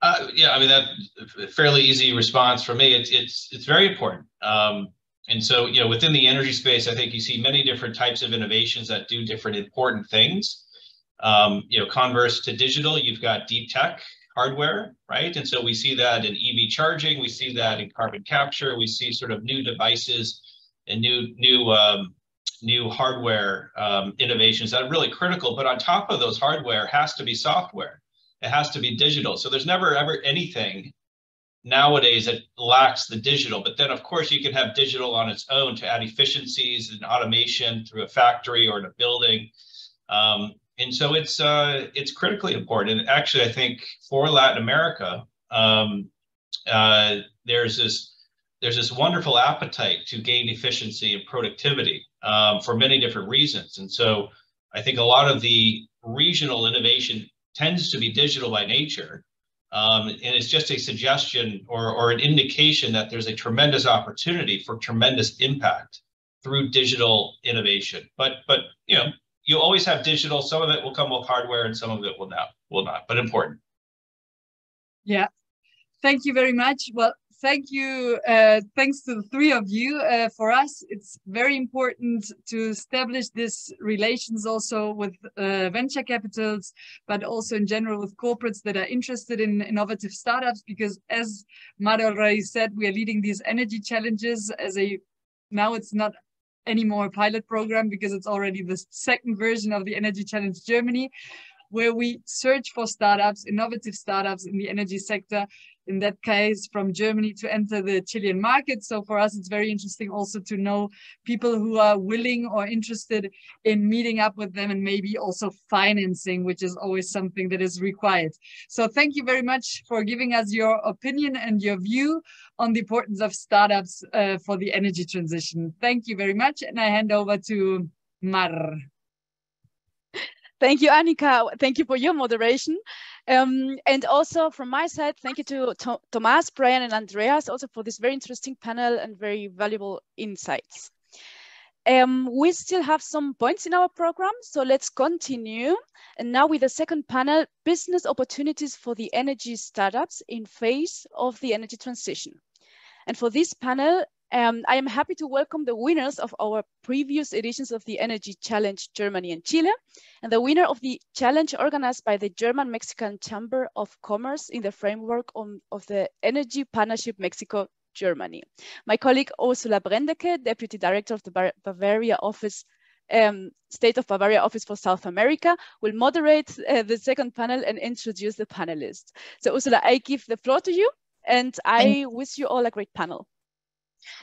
Uh, yeah, I mean that fairly easy response for me. It's it's it's very important. Um, and so, you know, within the energy space, I think you see many different types of innovations that do different important things. Um, you know, converse to digital, you've got deep tech hardware, right? And so we see that in EV charging, we see that in carbon capture, we see sort of new devices and new new um, new hardware um, innovations that are really critical. But on top of those hardware has to be software. It has to be digital. So there's never ever anything nowadays it lacks the digital. But then, of course, you can have digital on its own to add efficiencies and automation through a factory or in a building. Um, and so it's uh, it's critically important. And actually, I think for Latin America, um, uh, there's this there's this wonderful appetite to gain efficiency and productivity um, for many different reasons. And so I think a lot of the regional innovation tends to be digital by nature. Um, and it's just a suggestion or, or an indication that there's a tremendous opportunity for tremendous impact through digital innovation. But but you know, you always have digital. Some of it will come with hardware, and some of it will not. Will not, but important. Yeah, thank you very much. Well, thank you. Uh, thanks to the three of you. Uh, for us, it's very important to establish this relations also with uh, venture capitals, but also in general with corporates that are interested in innovative startups. Because as Mari already said, we are leading these energy challenges as a now it's not anymore a pilot program because it's already the second version of the Energy Challenge Germany where we search for startups, innovative startups in the energy sector in that case from Germany to enter the Chilean market. So for us, it's very interesting also to know people who are willing or interested in meeting up with them and maybe also financing, which is always something that is required. So thank you very much for giving us your opinion and your view on the importance of startups uh, for the energy transition. Thank you very much. And I hand over to Mar. Thank you, Annika. Thank you for your moderation. Um, and also from my side, thank you to, to Thomas, Brian, and Andreas also for this very interesting panel and very valuable insights. Um, we still have some points in our program, so let's continue. And now with the second panel, business opportunities for the energy startups in phase of the energy transition. And for this panel, um, I am happy to welcome the winners of our previous editions of the Energy Challenge Germany and Chile, and the winner of the challenge organized by the German-Mexican Chamber of Commerce in the framework on, of the Energy Partnership Mexico Germany. My colleague Ursula Brendeke, Deputy Director of the Bar Bavaria Office um, State of Bavaria Office for South America, will moderate uh, the second panel and introduce the panelists. So Ursula, I give the floor to you and I wish you all a great panel.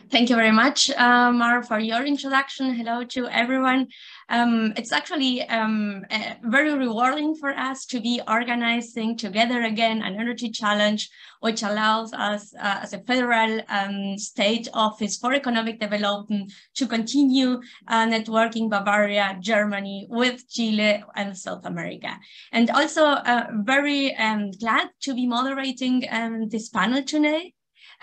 Thank you very much, uh, Mar, for your introduction. Hello to everyone. Um, it's actually um, uh, very rewarding for us to be organizing together again an energy challenge, which allows us uh, as a federal um, state office for economic development to continue uh, networking Bavaria, Germany with Chile and South America. And also uh, very um, glad to be moderating um, this panel today.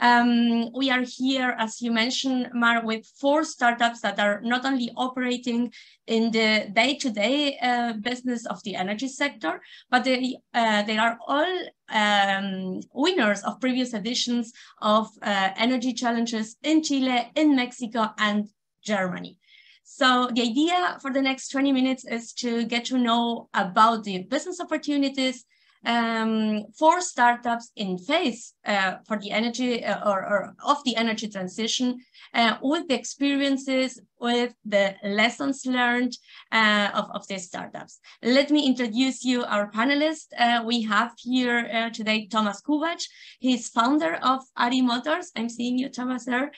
Um, we are here, as you mentioned, Mar, with four startups that are not only operating in the day-to-day -day, uh, business of the energy sector, but they, uh, they are all um, winners of previous editions of uh, energy challenges in Chile, in Mexico, and Germany. So the idea for the next 20 minutes is to get to know about the business opportunities, um, for startups in phase uh, for the energy uh, or, or, of the energy transition uh, with the experiences, with the lessons learned uh, of, of these startups. Let me introduce you our panelists. Uh, we have here uh, today Thomas Kubac. He's founder of Ari Motors. I'm seeing you, Thomas, there.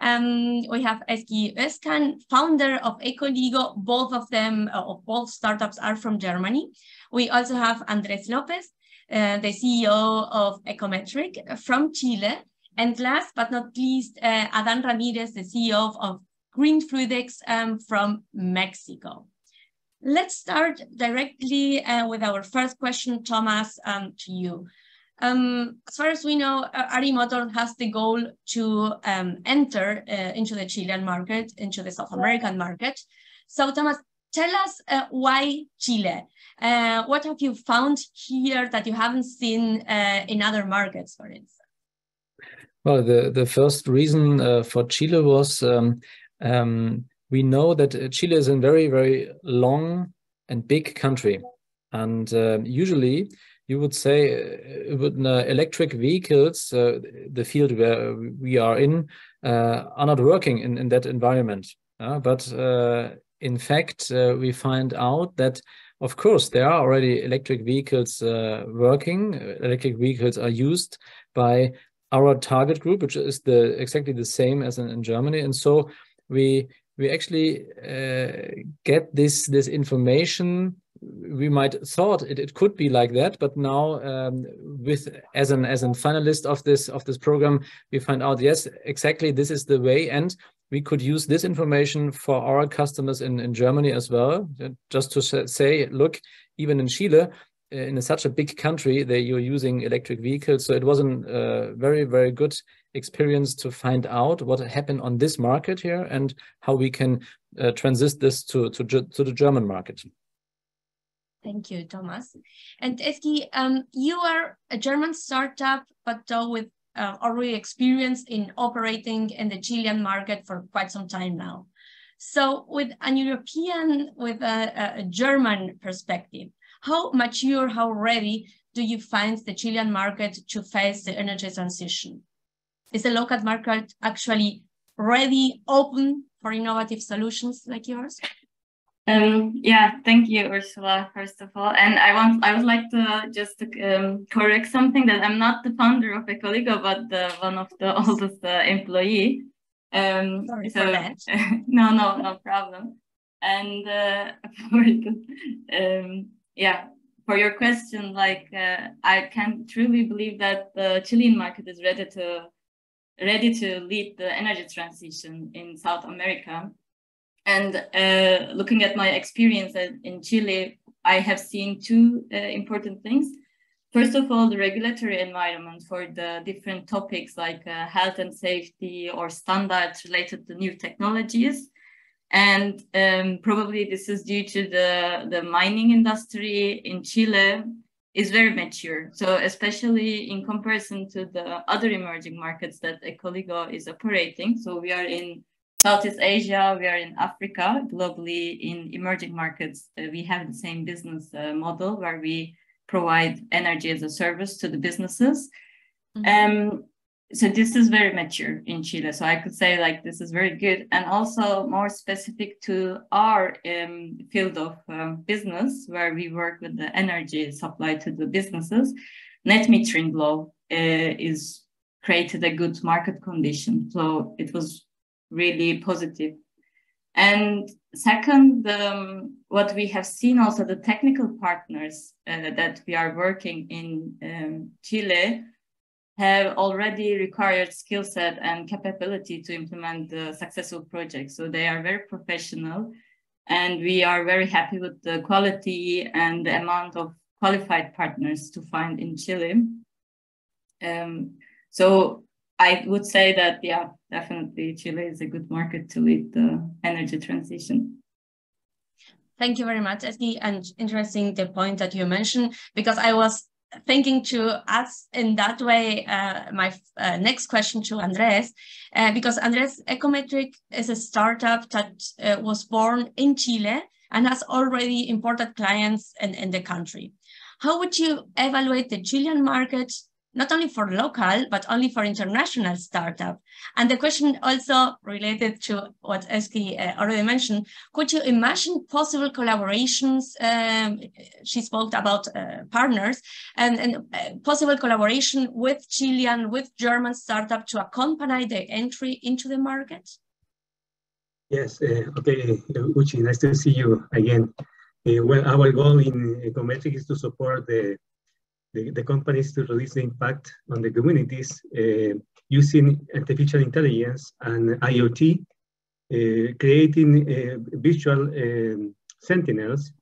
Um, we have Ezgi Özkan, founder of Ecoligo. Both of them, of both startups are from Germany. We also have Andres Lopez, uh, the CEO of Ecometric from Chile. And last but not least, uh, Adan Ramirez, the CEO of Greenfluidics um, from Mexico. Let's start directly uh, with our first question, Thomas, um, to you. Um, as far as we know, uh, Ari Motor has the goal to um, enter uh, into the Chilean market, into the South American market. So Thomas, tell us uh, why Chile? Uh, what have you found here that you haven't seen uh, in other markets, for instance? Well, the, the first reason uh, for Chile was um, um, we know that uh, Chile is a very, very long and big country. And uh, usually you would say with electric vehicles, the field where we are in, are not working in, in that environment. but in fact, we find out that of course, there are already electric vehicles uh, working. Electric vehicles are used by our target group, which is the exactly the same as in, in Germany. And so we we actually uh, get this this information. We might thought it, it could be like that, but now um, with as an as a finalist of this of this program, we find out yes, exactly this is the way, and we could use this information for our customers in, in Germany as well, just to say, look, even in Chile, in such a big country, that you're using electric vehicles. So it was a very, very good experience to find out what happened on this market here and how we can uh, transit this to, to, to the German market. Thank you, Thomas. And Ezgi, um, you are a German startup, but though with uh, already experienced in operating in the Chilean market for quite some time now. So with an European, with a, a German perspective, how mature, how ready do you find the Chilean market to face the energy transition? Is the local market actually ready, open for innovative solutions like yours? Um, yeah, thank you, Ursula, first of all. And I want, I would like to just um, correct something that I'm not the founder of Ecoligo, but the, one of the (laughs) oldest uh, employee. Um, Sorry so, for that. (laughs) no, no, no problem. And uh, (laughs) for um, yeah, for your question, like uh, I can truly believe that the Chilean market is ready to ready to lead the energy transition in South America and uh, looking at my experience in Chile, I have seen two uh, important things. First of all, the regulatory environment for the different topics like uh, health and safety or standards related to new technologies. And um, probably this is due to the, the mining industry in Chile is very mature. So especially in comparison to the other emerging markets that Ecoligo is operating. So we are in Southeast Asia, we are in Africa, globally in emerging markets, uh, we have the same business uh, model where we provide energy as a service to the businesses. Mm-hmm. Um, so this is very mature in Chile. So I could say like this is very good, and also more specific to our um, field of um, business, where we work with the energy supply to the businesses. Net metering law uh, is created a good market condition, so it was really positive. And second, um, what we have seen also the technical partners uh, that we are working in um, Chile have already required skill set and capability to implement the successful project. So they are very professional and we are very happy with the quality and the amount of qualified partners to find in Chile. Um, so I would say that, yeah, definitely Chile is a good market to lead the energy transition. Thank you very much, and interesting the point that you mentioned, because I was thinking to ask in that way uh, my uh, next question to Andres, uh, because Andres Ecometric is a startup that uh, was born in Chile and has already important clients in, in the country. How would you evaluate the Chilean market not only for local, but only for international startup. And the question also related to what Ezgi uh, already mentioned, could you imagine possible collaborations? Um, she spoke about uh, partners and, and uh, possible collaboration with Chilean, with German startup to accompany the entry into the market? Yes, uh, okay, Uchi, nice to see you again. Uh, well, our goal in Ecometric is to support the the, the companies to reduce the impact on the communities uh, using artificial intelligence and IoT, uh, creating uh, visual um, sentinels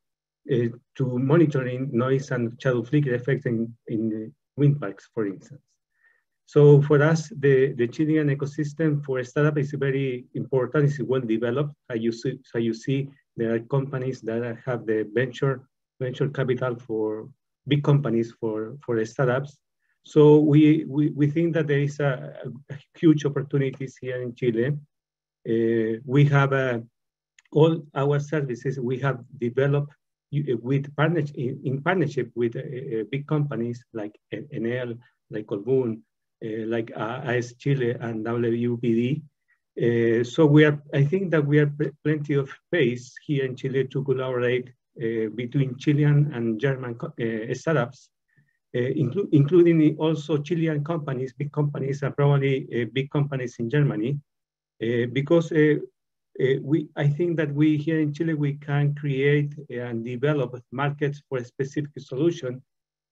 uh, to monitoring noise and shadow flicker effects in, in wind parks, for instance. So for us, the, the Chilean ecosystem for startup is very important, it's well developed. As you see, so you see there are companies that have the venture, venture capital for, big companies for, for startups. So we, we, we think that there is a, a huge opportunities here in Chile. Uh, we have uh, all our services we have developed with partnership, in, in partnership with uh, uh big companies like Enel, like Colbún, uh, like uh, AES Chile and WPD. Uh, so we are, I think that we have plenty of space here in Chile to collaborate uh, Uh, between Chilean and German uh, startups, uh, inclu including also Chilean companies, big companies, and probably uh, big companies in Germany, uh, because we, I think that we here in Chile, we can create and develop markets for a specific solution,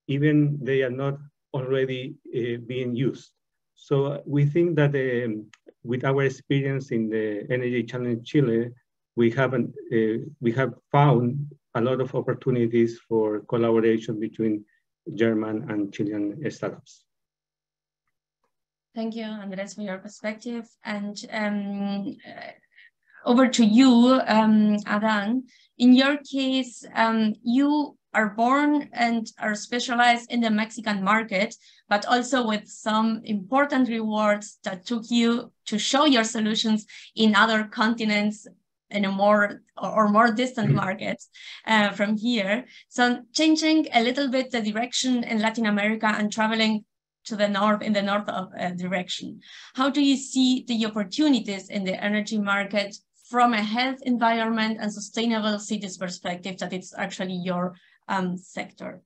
even they are not already being used. So we think that um, with our experience in the energy challenge Chile, we haven't uh, we have found a lot of opportunities for collaboration between German and Chilean startups. Thank you, Andres, for your perspective. And um, uh, over to you, um, Adan. In your case, um, you are born and are specialized in the Mexican market, but also with some important rewards that took you to show your solutions in other continents in a more or, more distant mm-hmm. markets uh, from here. So changing a little bit the direction in Latin America and traveling to the north in the north of uh, direction. How do you see the opportunities in the energy market from a health environment and sustainable cities perspective that it's actually your um, sector?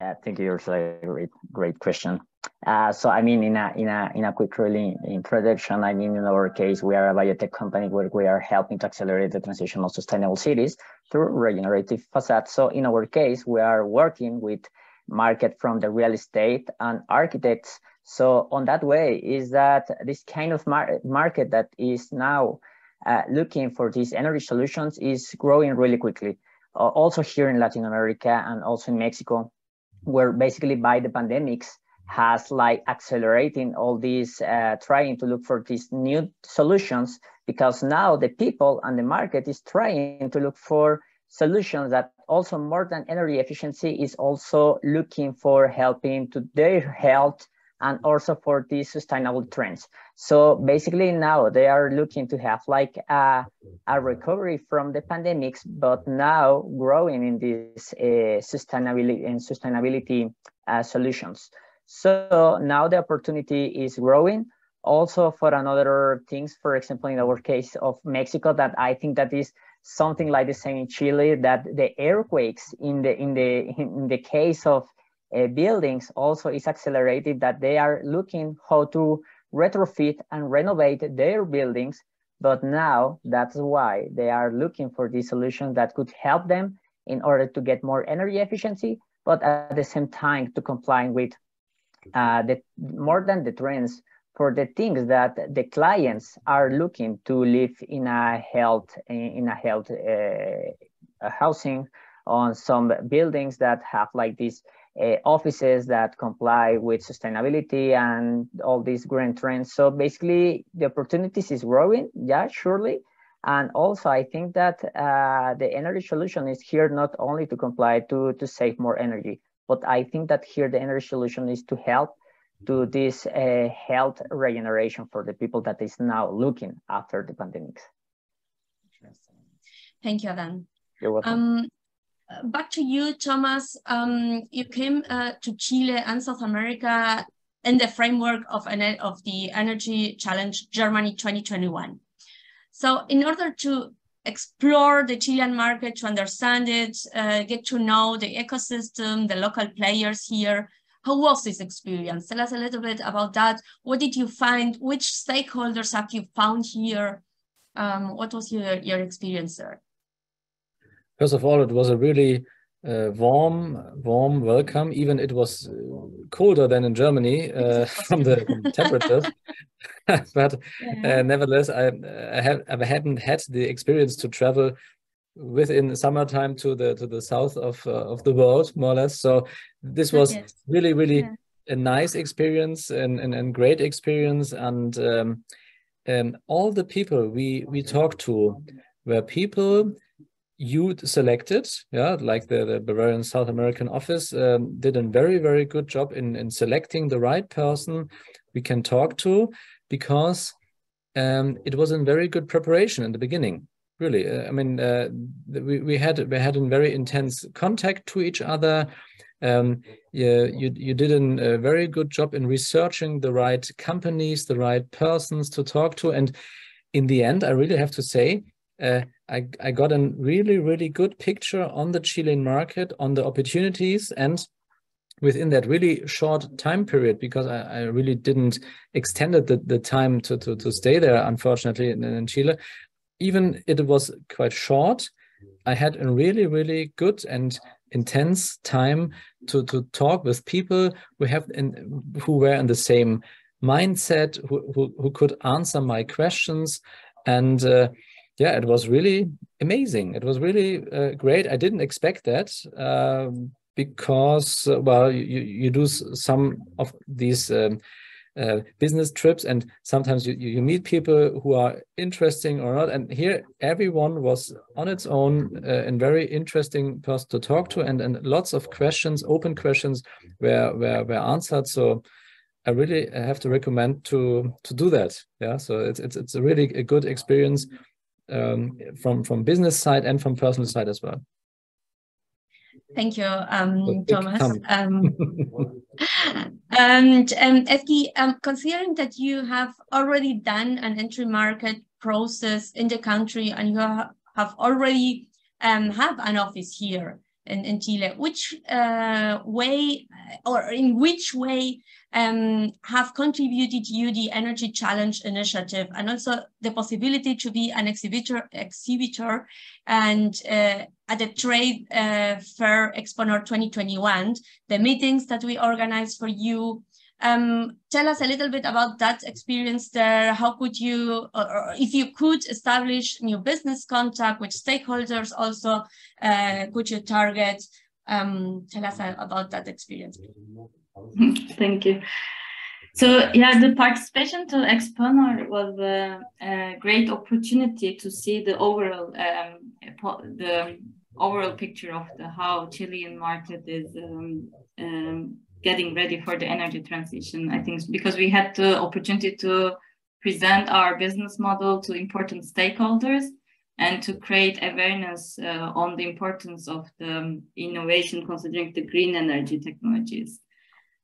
Yeah, thank you, Ursula. Great, great question. Uh, so I mean, in a in a in a quick really introduction, I mean, in our case, we are a biotech company where we are helping to accelerate the transition of sustainable cities through regenerative facades. So in our case, we are working with market from the real estate and architects. So on that way is that this kind of mar market that is now uh, looking for these energy solutions is growing really quickly. Uh, also here in Latin America and also in Mexico, where basically by the pandemics, has like accelerating all these uh, trying to look for these new solutions because now the people and the market is trying to look for solutions that also more than energy efficiency is also looking for helping to their health and also for these sustainable trends. So basically now they are looking to have like a, a recovery from the pandemics, but now growing in these uh, sustainability and sustainability uh, solutions. So now the opportunity is growing. Also for another things, for example, in our case of Mexico, that I think that is something like the same in Chile, that the earthquakes in the in the in the case of uh, buildings also is accelerated. That they are looking how to retrofit and renovate their buildings. But now that's why they are looking for these solutions that could help them in order to get more energy efficiency, but at the same time to comply with uh, the more than the trends for the things that the clients are looking to live in a health in a health uh, housing on some buildings that have like these uh, offices that comply with sustainability and all these green trends. So basically, the opportunities is growing, yeah, surely. And also, I think that uh, the energy solution is here not only to comply to to save more energy, but I think that here the energy solution is to help to this uh, health regeneration for the people that is now looking after the pandemics. Thank you, Adan. You're welcome. Um, back to you, Thomas. Um, you came uh, to Chile and South America in the framework of, an, of the Energy Challenge Germany 2021. So in order to explore the Chilean market, to understand it, uh, get to know the ecosystem, the local players here, how was this experience? Tell us a little bit about that. What did you find? Which stakeholders have you found here? Um, what was your, your experience there? First of all, it was a really uh, warm, warm welcome. Even it was uh, colder than in Germany uh, (laughs) from the temperatures. (laughs) (laughs) but yeah. Uh, nevertheless, I, I, have, I hadn't had the experience to travel within summertime to the to the south of uh, of the world, more or less. So this was yes. really, really yeah. a nice experience and, and, and great experience. And um, um, all the people we we talked to were people you selected, yeah, like the, the Bavarian South American office um, did a very, very good job in, in selecting the right person we can talk to because um, it was in very good preparation in the beginning. Really, uh, I mean, uh, we, we had we had a very intense contact to each other. Um, yeah, you you did a very good job in researching the right companies, the right persons to talk to, and in the end, I really have to say, uh, I, I got a really, really good picture on the Chilean market, on the opportunities, and within that really short time period, because I, I really didn't extended the, the time to, to, to stay there, unfortunately, in, in Chile. Even it was quite short, I had a really, really good and intense time to, to talk with people who have in, who were in the same mindset, who, who, who could answer my questions. And uh, yeah, it was really amazing. It was really uh, great. I didn't expect that um, because, uh, well, you, you do some of these um, uh, business trips and sometimes you, you meet people who are interesting or not. And here everyone was on its own uh, and very interesting person to talk to and, and lots of questions, open questions were, were, were answered. So I really have to recommend to to do that. Yeah, so it's it's it's a really a good experience um, from from business side and from personal side as well. Thank you, um, Thomas. Um, (laughs) and um, Ezgi, um, considering that you have already done an entry market process in the country and you have already um, have an office here in, in Chile, which uh, way or in which way um, have contributed you the Energy Challenge initiative and also the possibility to be an exhibitor, exhibitor and uh, at the Trade uh, Fair Exponor 2021, the meetings that we organized for you. Um, tell us a little bit about that experience there. How could you, or, or if you could establish new business contact with stakeholders also, uh, could you target? Um, tell us about that experience. (laughs) Thank you. So yeah, the participation to Exponor was a, a, great opportunity to see the overall um, the overall picture of the how Chilean market is um, um, getting ready for the energy transition. I think because we had the opportunity to present our business model to important stakeholders and to create awareness uh, on the importance of the um, innovation considering the green energy technologies.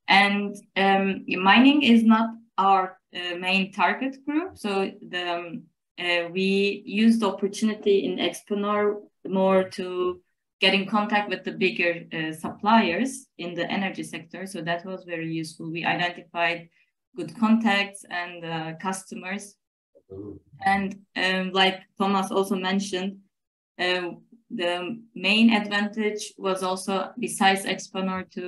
And um, mining is not our uh, main target group. So the, um, uh, we used the opportunity in Exponor more to get in contact with the bigger uh, suppliers in the energy sector. So that was very useful. We identified good contacts and uh, customers. And um, like Thomas also mentioned, uh, the main advantage was also, besides Exponor, to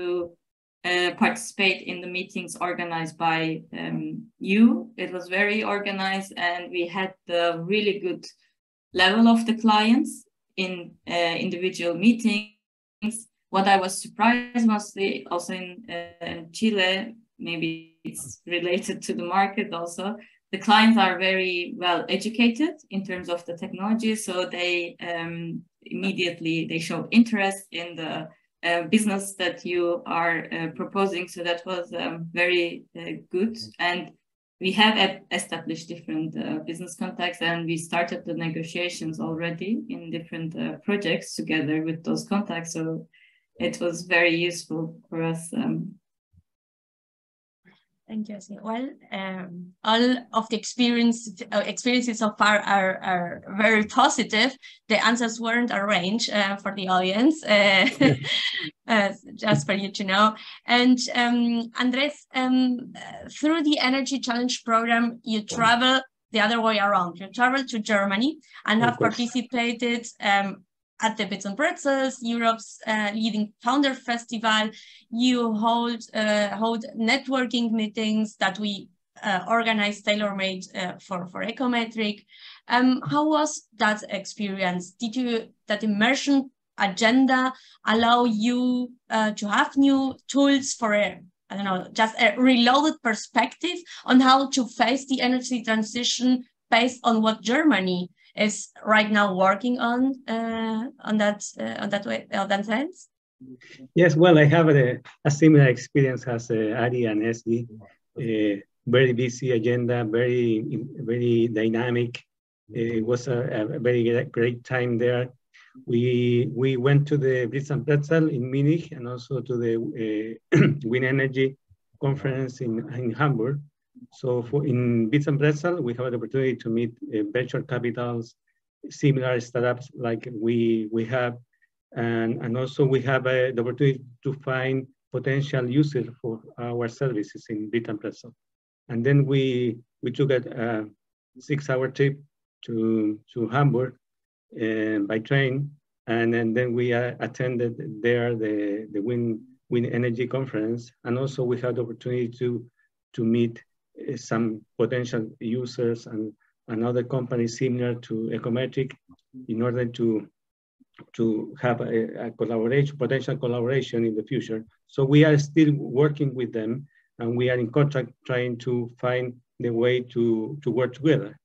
uh, participate in the meetings organized by um, you. It was very organized, and we had the really good level of the clients in uh, individual meetings. What I was surprised mostly also in uh, Chile, maybe it's related to the market also. The clients are very well educated in terms of the technology, so they um, immediately they show interest in the uh, business that you are uh, proposing. So that was um, very uh, good. And we have established different uh, business contacts and we started the negotiations already in different uh, projects together with those contacts. So it was very useful for us um, Thank you. Well, um, all of the experience, uh, experiences so far are, are very positive. The answers weren't arranged uh, for the audience, uh, (laughs) uh just for you to know. And um, Andres, um, through the Energy Challenge program, you travel the other way around. You travel to Germany and have participated um, at the Bits and Pretzels, Europe's uh, leading founder festival. You hold uh, hold networking meetings that we uh, organize tailor-made uh, for for Ecometric. Um, how was that experience? Did you that immersion agenda allow you uh, to have new tools for a I don't know, just a reloaded perspective on how to face the energy transition based on what Germany is right now working on uh, on that uh, on that way on that sense? Yes, well, I have a, a similar experience as uh, Ari and Ezgi. Uh, very busy agenda, very very dynamic. It was a, a very great time there. We we went to the Bits and Pretzel in Munich and also to the uh, (clears throat) Wind Energy conference in, in Hamburg. So for in Bits and Pretzel, we have the opportunity to meet uh, venture capitals, similar startups like we, we have. And, and also we have uh, the opportunity to find potential users for our services in Bits and Pretzel. And then we, we took a, a six hour trip to, to Hamburg uh, by train. And, and then we uh, attended there the, the wind, wind energy conference. And also we had the opportunity to, to meet some potential users and, and other companies similar to Ecometric in order to, to have a, a collaboration, potential collaboration in the future. So we are still working with them and we are in contact trying to find the way to, to work together.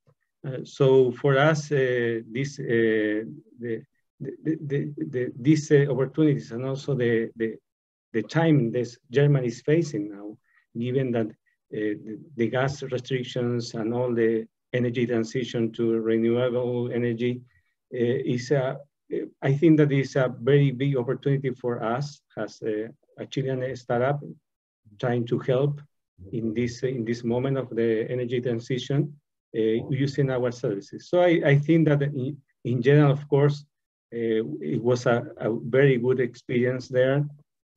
Uh, so for us, uh, this, uh, the, the, the, the, these uh, opportunities and also the, the, the time this Germany is facing now, given that uh, the, gas restrictions and all the energy transition to renewable energy uh, is a, I think that is a very big opportunity for us as a, a Chilean startup trying to help in this in this moment of the energy transition uh, using our services. So I, I think that in, in general, of course, uh, it was a, a, very good experience there.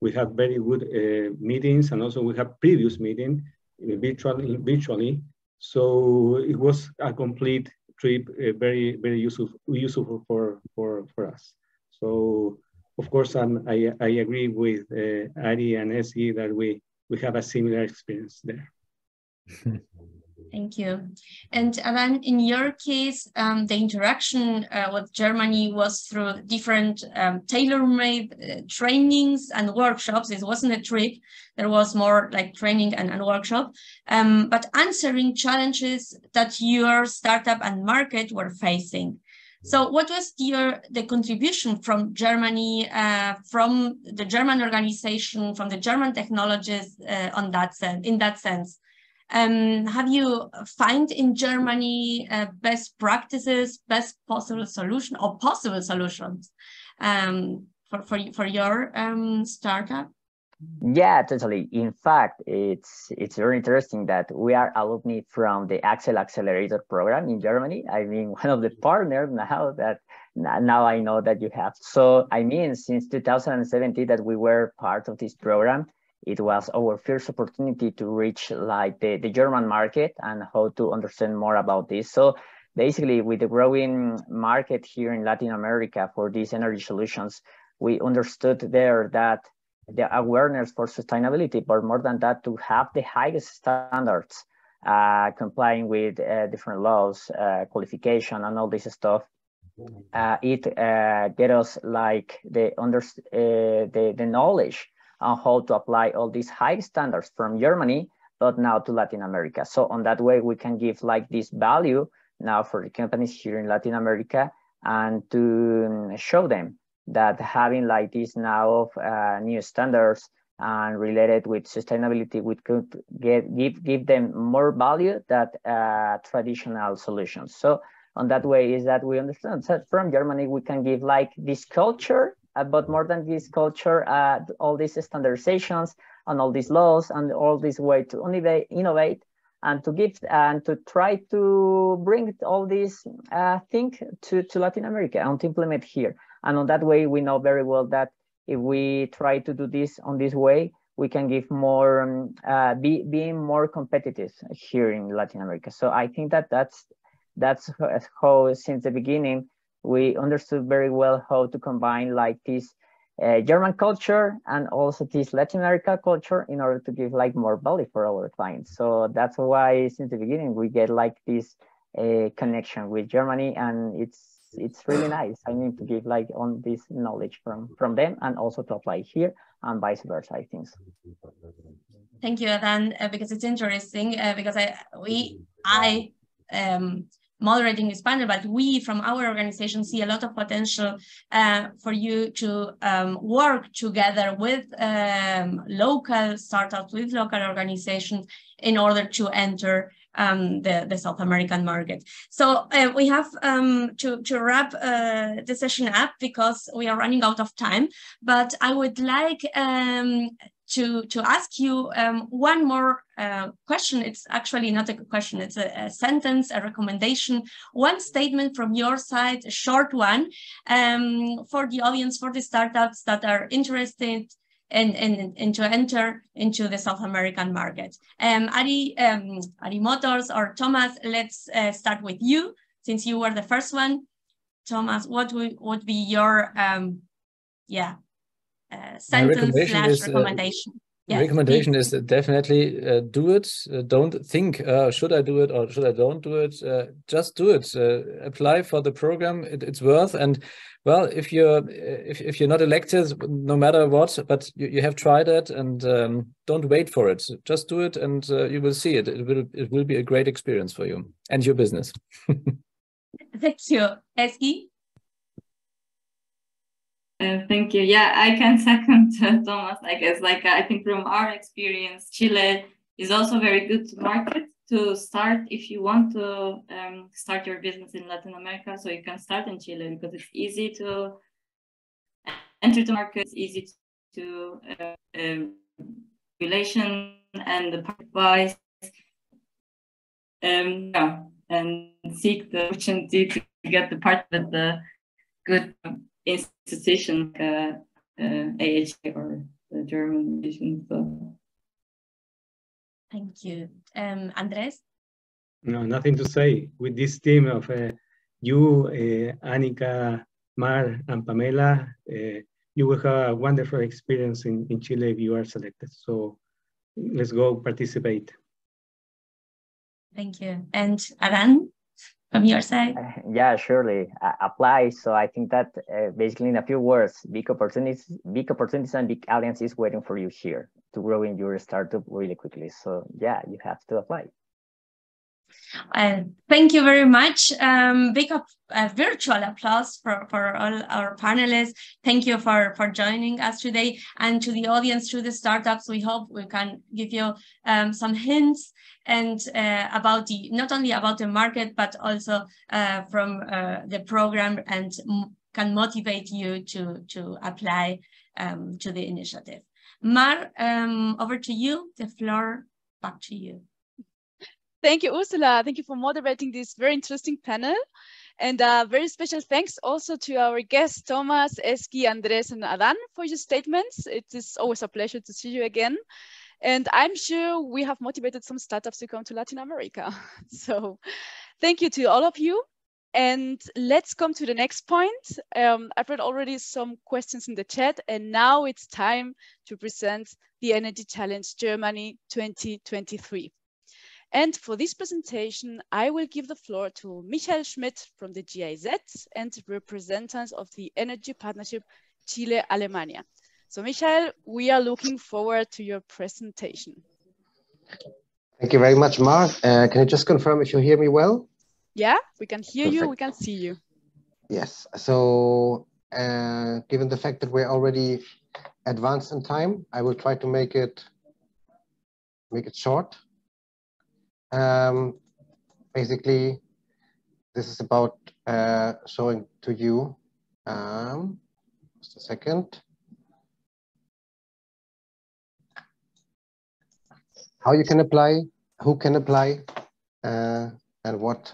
We had very good uh, meetings and also we have previous meeting virtually, virtually. So it was a complete trip, uh, very, very useful, useful for, for, for us. So of course, um, I, I agree with uh, Ari and Ezgi that we, we have a similar experience there. (laughs) Thank you. And Alan, in your case, um, the interaction uh, with Germany was through different um, tailor-made uh, trainings and workshops. It wasn't a trip. There was more like training and, and workshop, um, but answering challenges that your startup and market were facing. So what was your the contribution from Germany, uh, from the German organization, from the German technologists uh, on that sense, in that sense? Um, have you find in Germany uh, best practices, best possible solution or possible solutions um, for, for, for your um, startup? Yeah, totally. In fact, it's it's very interesting that we are alumni from the Axel Accelerator program in Germany. I mean, one of the partners now that now I know that you have. So I mean, since 2017 that we were part of this program, it was our first opportunity to reach like the, the German market and how to understand more about this. So basically with the growing market here in Latin America for these energy solutions, we understood there that the awareness for sustainability, but more than that, to have the highest standards, uh, complying with uh, different laws, uh, qualification, and all this stuff. Uh, it uh, get us like the under uh, the the knowledge on how to apply all these high standards from Germany, but now to Latin America. So on that way, we can give like this value now for the companies here in Latin America and to um, show them that having like this now of uh, new standards and related with sustainability would could get give give them more value that uh, traditional solutions. So on that way is that we understand that from Germany we can give like this culture, but more than this culture, uh, all these standardizations and all these laws and all this way to innovate, innovate and to give and to try to bring all these uh, things to, to Latin America and to implement here. And on that way, we know very well that if we try to do this on this way, we can give more, um, uh, be, being more competitive here in Latin America. So I think that that's, that's how since the beginning, we understood very well how to combine like this uh, German culture and also this Latin America culture in order to give like more value for our clients. So that's why since the beginning we get like this uh, connection with Germany and it's it's really nice. I mean to give like on this knowledge from from them and also to apply here and vice versa. I think. Thank you, Adan, uh, because it's interesting uh, because I we I um moderating this panel, but we from our organization see a lot of potential uh, for you to um, work together with um, local startups, with local organizations in order to enter um, the, the South American market. So uh, we have um, to, to wrap uh, the session up because we are running out of time, but I would like um, to, to ask you um, one more uh, question. It's actually not a question, it's a, a, sentence, a recommendation, one statement from your side, a short one, um, for the audience, for the startups that are interested in, in, in to enter into the South American market. Um, Ari, um, Ari Motors or Thomas, let's uh, start with you, since you were the first one. Thomas, what would, would be your, um, yeah, uh, sentence slash is, uh, recommendation. Uh, yeah, recommendation is definitely uh, do it. Uh, don't think uh, should I do it or should I don't do it. Uh, just do it. Uh, apply for the program. It, it's worth. And well, if you're if, if you're not elected, no matter what, but you, you have tried it and um, don't wait for it. Just do it, and you will see it. It will it will be a great experience for you and your business. (laughs) Thank you, Ezgi. Uh, thank you. Yeah, I can (laughs) second uh, Thomas. I guess, like I think from our experience, Chile is also very good market to start if you want to um, start your business in Latin America. So you can start in Chile because it's easy to enter the market. Easy to uh, um, relation and the price. Um, yeah, and seek the opportunity to get the part with the good institution like uh, uh, AHA or the German institution. So. Thank you. Um, Andres? No, nothing to say. With this team of uh, you, uh, Annika, Mar, and Pamela, uh, you will have a wonderful experience in, in Chile if you are selected. So let's go participate. Thank you. And Adan? From your side? (laughs) Yeah, surely uh, apply. So I think that uh, basically in a few words, big opportunities, big opportunities and big alliances waiting for you here to grow in your startup really quickly. So yeah, you have to apply. Thank you very much. Um, big up, uh, virtual applause for, for all our panelists. Thank you for, for joining us today and to the audience, to the startups. We hope we can give you um, some hints and uh, about the not only about the market but also uh, from uh, the program and can motivate you to to apply um, to the initiative. Mar, um, over to you. The floor back to you. Thank you, Ursula. Thank you for moderating this very interesting panel. And a very special thanks also to our guests, Thomas, Ezgi, Andres, and Adan for your statements. It is always a pleasure to see you again. And I'm sure we have motivated some startups to come to Latin America. (laughs) So thank you to all of you. And let's come to the next point. Um, I've read already some questions in the chat, and now it's time to present the Energy Challenge Germany 2023. And for this presentation, I will give the floor to Michael Schmidt from the GIZ and representatives of the Energy Partnership Chile-Alemania. So Michael, we are looking forward to your presentation. Thank you very much, Mark. Uh, can you just confirm if you hear me well? Yeah, we can hear Perfect. you, we can see you. Yes, so uh, given the fact that we're already advanced in time, I will try to make it make it short. Um, basically, this is about uh, showing to you, um, just a second, how you can apply, who can apply, uh, and what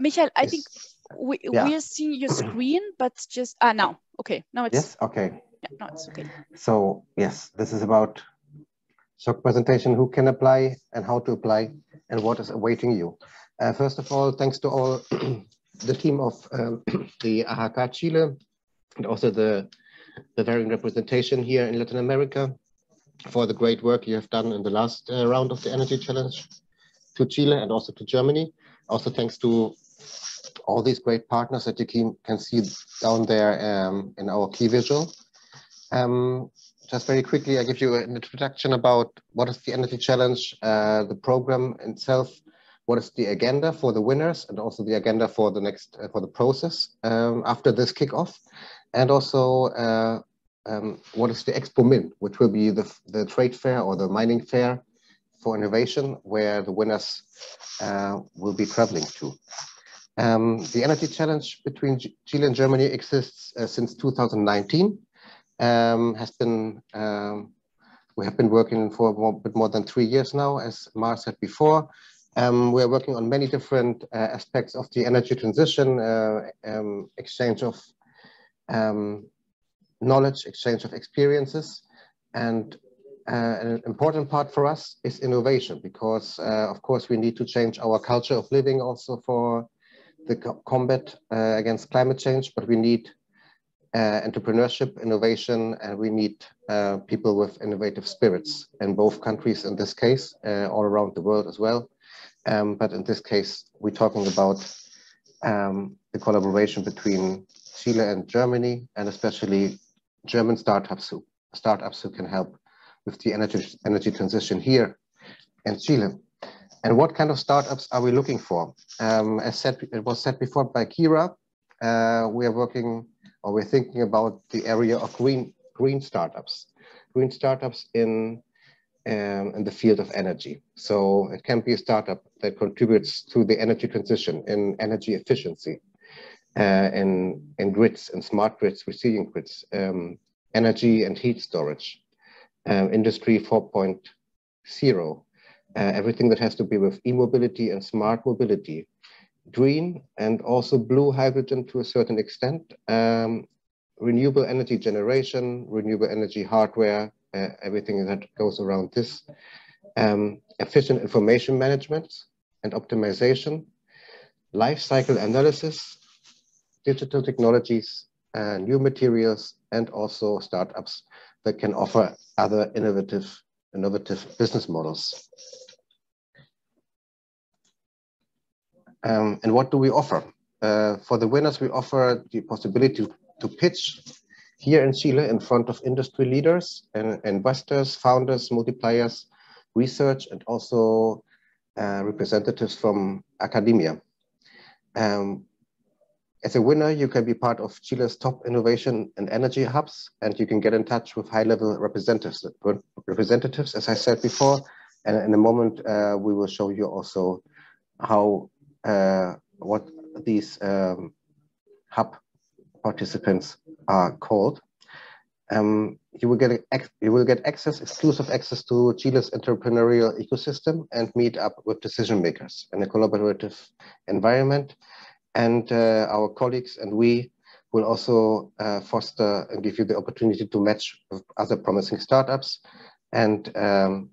Michael, I think we, yeah. we are seeing your screen, but just, ah, now, okay, now it's. Yes, okay. Yeah, no, it's okay. So yes, this is about short presentation, who can apply and how to apply and what is awaiting you. Uh, first of all, thanks to all (clears throat) the team of um, (clears throat) the AHK Chile and also the, the Bavarian representation here in Latin America for the great work you have done in the last uh, round of the Energy Challenge to Chile and also to Germany. Also thanks to all these great partners that you can, can see down there um, in our key visual. Um, just very quickly, I give you an introduction about what is the Energy Challenge, uh, the program itself, what is the agenda for the winners, and also the agenda for the next uh, for the process um, after this kickoff, and also uh, um, what is the Expomin, which will be the the trade fair or the mining fair for innovation, where the winners uh, will be traveling to. Um, the energy challenge between Chile and Germany exists uh, since 2019. Um, has been um, we have been working for a bit more than three years now, as Mar said before. Um, we're working on many different uh, aspects of the energy transition, uh, um, exchange of um, knowledge, exchange of experiences, and uh, an important part for us is innovation because, uh, of course, we need to change our culture of living also for the combat uh, against climate change, but we need uh, entrepreneurship, innovation, and we need uh, people with innovative spirits in both countries in this case, uh, all around the world as well. Um, but in this case, we're talking about um, the collaboration between Chile and Germany, and especially German startups who, startups who can help with the energy, energy transition here in Chile. And what kind of startups are we looking for? Um, as said, it was said before by Kira, uh, we are working or we're thinking about the area of green green startups, green startups in um, in the field of energy. So it can be a startup that contributes to the energy transition in energy efficiency, uh, in in grids, and smart grids, resilient grids, um, energy and heat storage, um, industry 4.0 uh, everything that has to be with e-mobility and smart mobility, green and also blue hydrogen to a certain extent, um, renewable energy generation, renewable energy hardware, uh, everything that goes around this, um, efficient information management and optimization, life cycle analysis, digital technologies, uh, new materials, and also startups that can offer other innovative, innovative business models. Um, and what do we offer? Uh, for the winners, we offer the possibility to, pitch here in Chile in front of industry leaders and investors, founders, multipliers, research, and also uh, representatives from academia. Um, as a winner, you can be part of Chile's top innovation and energy hubs, and you can get in touch with high-level representatives, representatives, as I said before. And in a moment, uh, we will show you also how what these um, hub participants are called. Um, you will get you will get access, exclusive access to Chile's entrepreneurial ecosystem and meet up with decision makers in a collaborative environment. And uh, our colleagues and we will also uh, foster and give you the opportunity to match with other promising startups and um,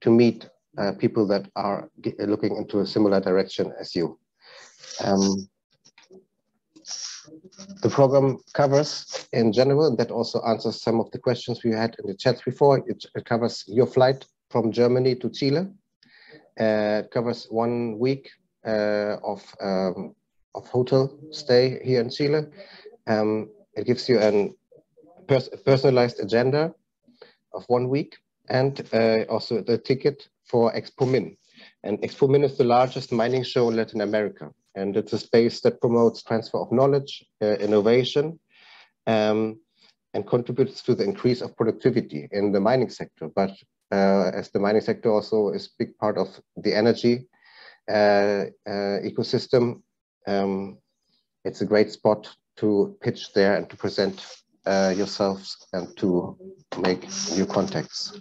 to meet uh, people that are looking into a similar direction as you. Um, the program covers in general, that also answers some of the questions we had in the chats before. It, it covers your flight from Germany to Chile. Uh, it covers one week uh, of, um, of hotel stay here in Chile. Um, it gives you a pers personalized agenda of one week and uh, also the ticket for Expomin. And Expomin is the largest mining show in Latin America. And it's a space that promotes transfer of knowledge, uh, innovation, um, and contributes to the increase of productivity in the mining sector. But uh, as the mining sector also is a big part of the energy uh, uh ecosystem, um, it's a great spot to pitch there and to present uh, yourselves and to make new contacts.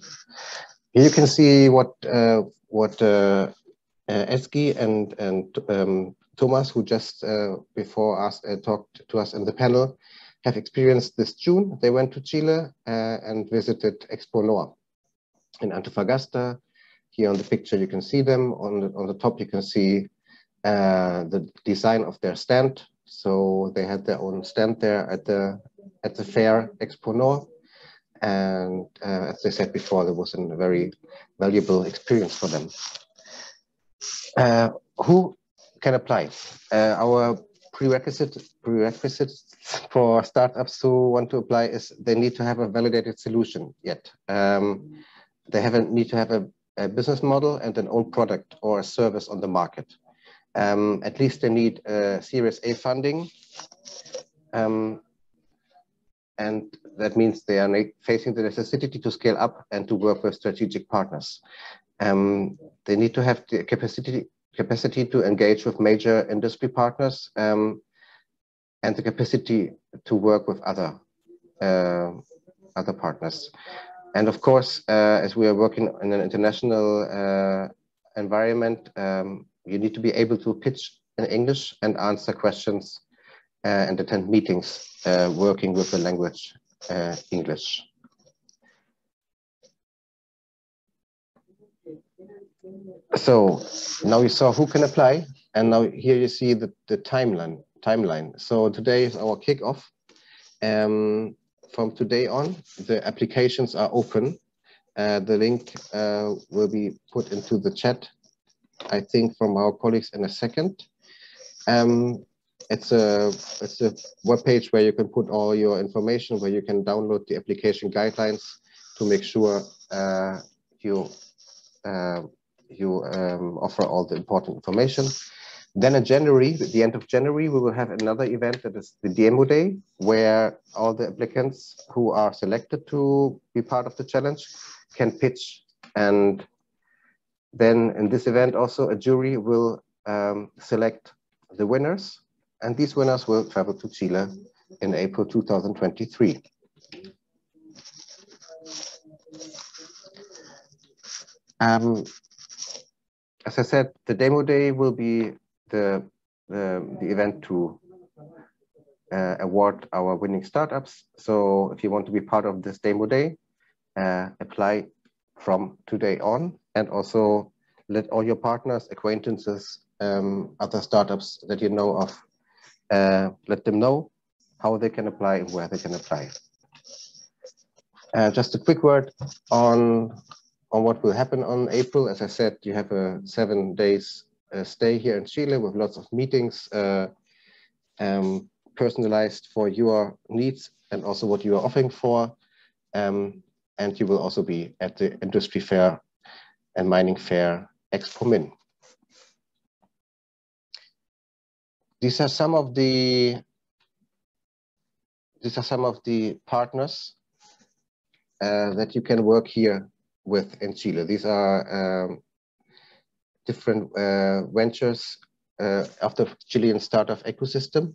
You can see what uh, what uh, uh, Ezgi and and um, Thomas, who just uh, before us uh, talked to us in the panel, have experienced this June. They went to Chile and visited Exponor in Antofagasta. Here on the picture, you can see them. On the, on the top, you can see the design of their stand. So they had their own stand there at the at the fair Exponor. And uh, as I said before, it was a very valuable experience for them. Uh, who can apply. Uh, our prerequisite prerequisites for startups who want to apply is they need to have a validated solution yet. Um, they have a, need to have a, a, business model and an own product or a service on the market. Um, at least they need a Series A funding. Um, and that means they are facing the necessity to scale up and to work with strategic partners. Um, they need to have the capacity capacity to engage with major industry partners um, and the capacity to work with other uh, other partners. And of course, uh, as we are working in an international uh, environment, um, you need to be able to pitch in English and answer questions and attend meetings uh, working with the language uh, English. So now you saw who can apply, and now here you see the, the timeline. Timeline. So today is our kickoff. Um, from today on, the applications are open. Uh, the link uh, will be put into the chat, I think, from our colleagues in a second. Um, it's a it's a web page where you can put all your information, where you can download the application guidelines to make sure uh, you uh, you um, offer all the important information. Then in January, at the end of January, we will have another event that is the demo day, where all the applicants who are selected to be part of the challenge can pitch. And then in this event also a jury will um, select the winners and these winners will travel to Chile in April 2023. Um, as I said, the demo day will be the, the, the event to uh, award our winning startups. So if you want to be part of this demo day, uh, apply from today on and also let all your partners, acquaintances, um, other startups that you know of, uh, let them know how they can apply and where they can apply. Uh, just a quick word on on what will happen on April. As I said, you have a seven days uh, stay here in Chile with lots of meetings, uh, um, personalized for your needs and also what you are offering for. Um, and you will also be at the industry fair and mining fair Expomin. These are some of the these are some of the partners uh, that you can work here with in Chile. These are um, different uh, ventures uh, of the Chilean startup ecosystem.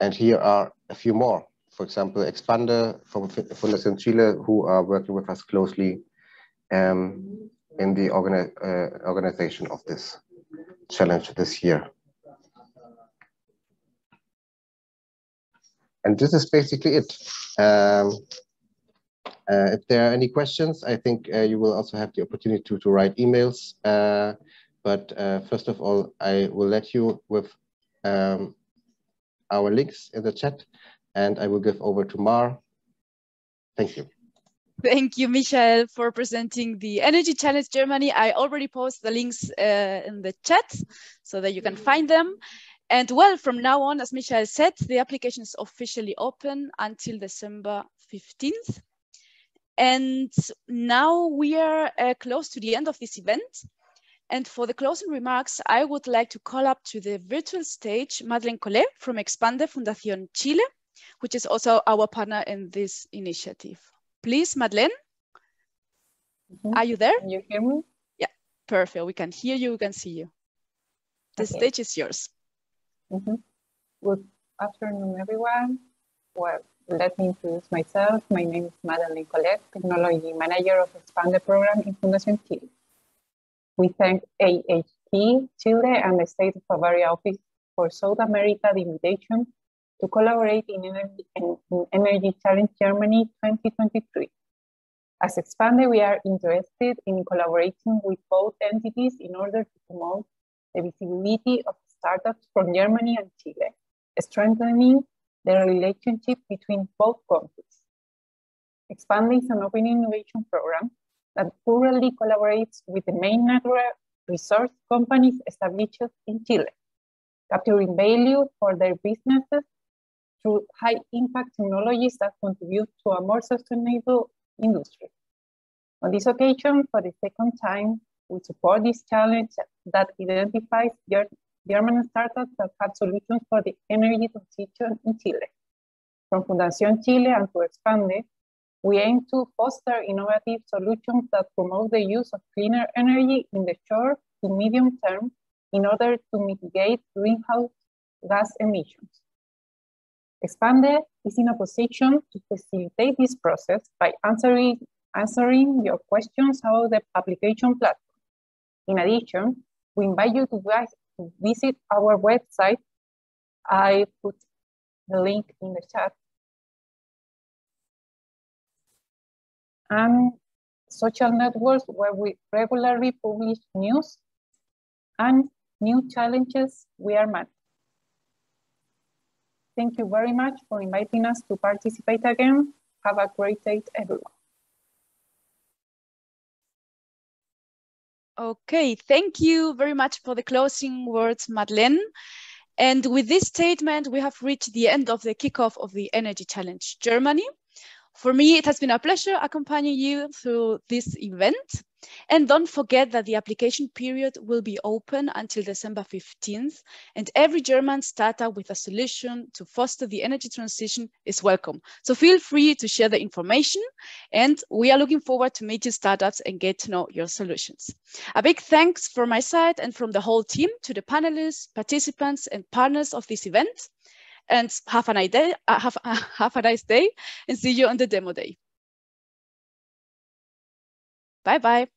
And here are a few more. for example, Expande from Fundación Chile, who are working with us closely um, in the organi uh, organization of this challenge this year. And this is basically it. Um, uh, if there are any questions, I think uh, you will also have the opportunity to, to write emails. Uh, but uh, first of all, I will let you with um, our links in the chat and I will give over to Mar. Thank you. Thank you, Michael, for presenting the Energy Challenge Germany. I already posted the links uh, in the chat so that you can find them. And well, from now on, as Michael said, the application is officially open until December 15th. And now we are uh, close to the end of this event. And for the closing remarks, I would like to call up to the virtual stage Madeleine Collet from Expande Fundación Chile, which is also our partner in this initiative. Please, Madeleine. Mm -hmm. Are you there? Can you hear me? Yeah, perfect. We can hear you, we can see you. The okay. stage is yours. Mm -hmm. Good afternoon, everyone. Well, let me introduce myself. My name is Madeleine Collet, Technology Manager of Expande Program in Fundación Chile. We thank AHK Chile and the State of Bavaria Office for South America the invitation to collaborate in Energy, in Energy Challenge Germany 2023. As Expande, we are interested in collaborating with both entities in order to promote the visibility of startups from Germany and Chile, strengthening the relationship between both countries. Expande is an open innovation program that currently collaborates with the main natural resource companies established in Chile, capturing value for their businesses through high impact technologies that contribute to a more sustainable industry. On this occasion, for the second time, we support this challenge that identifies German startups that have solutions for the energy transition in Chile. From Fundación Chile and to Expande, we aim to foster innovative solutions that promote the use of cleaner energy in the short to medium term in order to mitigate greenhouse gas emissions. Expande is in a position to facilitate this process by answering, answering your questions about the application platform. In addition, we invite you to, to visit our website. I put the link in the chat. And social networks where we regularly publish news and new challenges we are managing. Thank you very much for inviting us to participate again. Have a great day, everyone. Okay, thank you very much for the closing words, Madeleine. And with this statement, we have reached the end of the kickoff of the Energy Challenge Germany. For me, it has been a pleasure accompanying you through this event. And don't forget that the application period will be open until December 15th, and every German startup with a solution to foster the energy transition is welcome. So feel free to share the information, and we are looking forward to meet your startups and get to know your solutions. A big thanks from my side and from the whole team to the panelists, participants, and partners of this event and have a nice day, uh, have, uh, (laughs) have a nice day and see you on the demo day. Bye bye.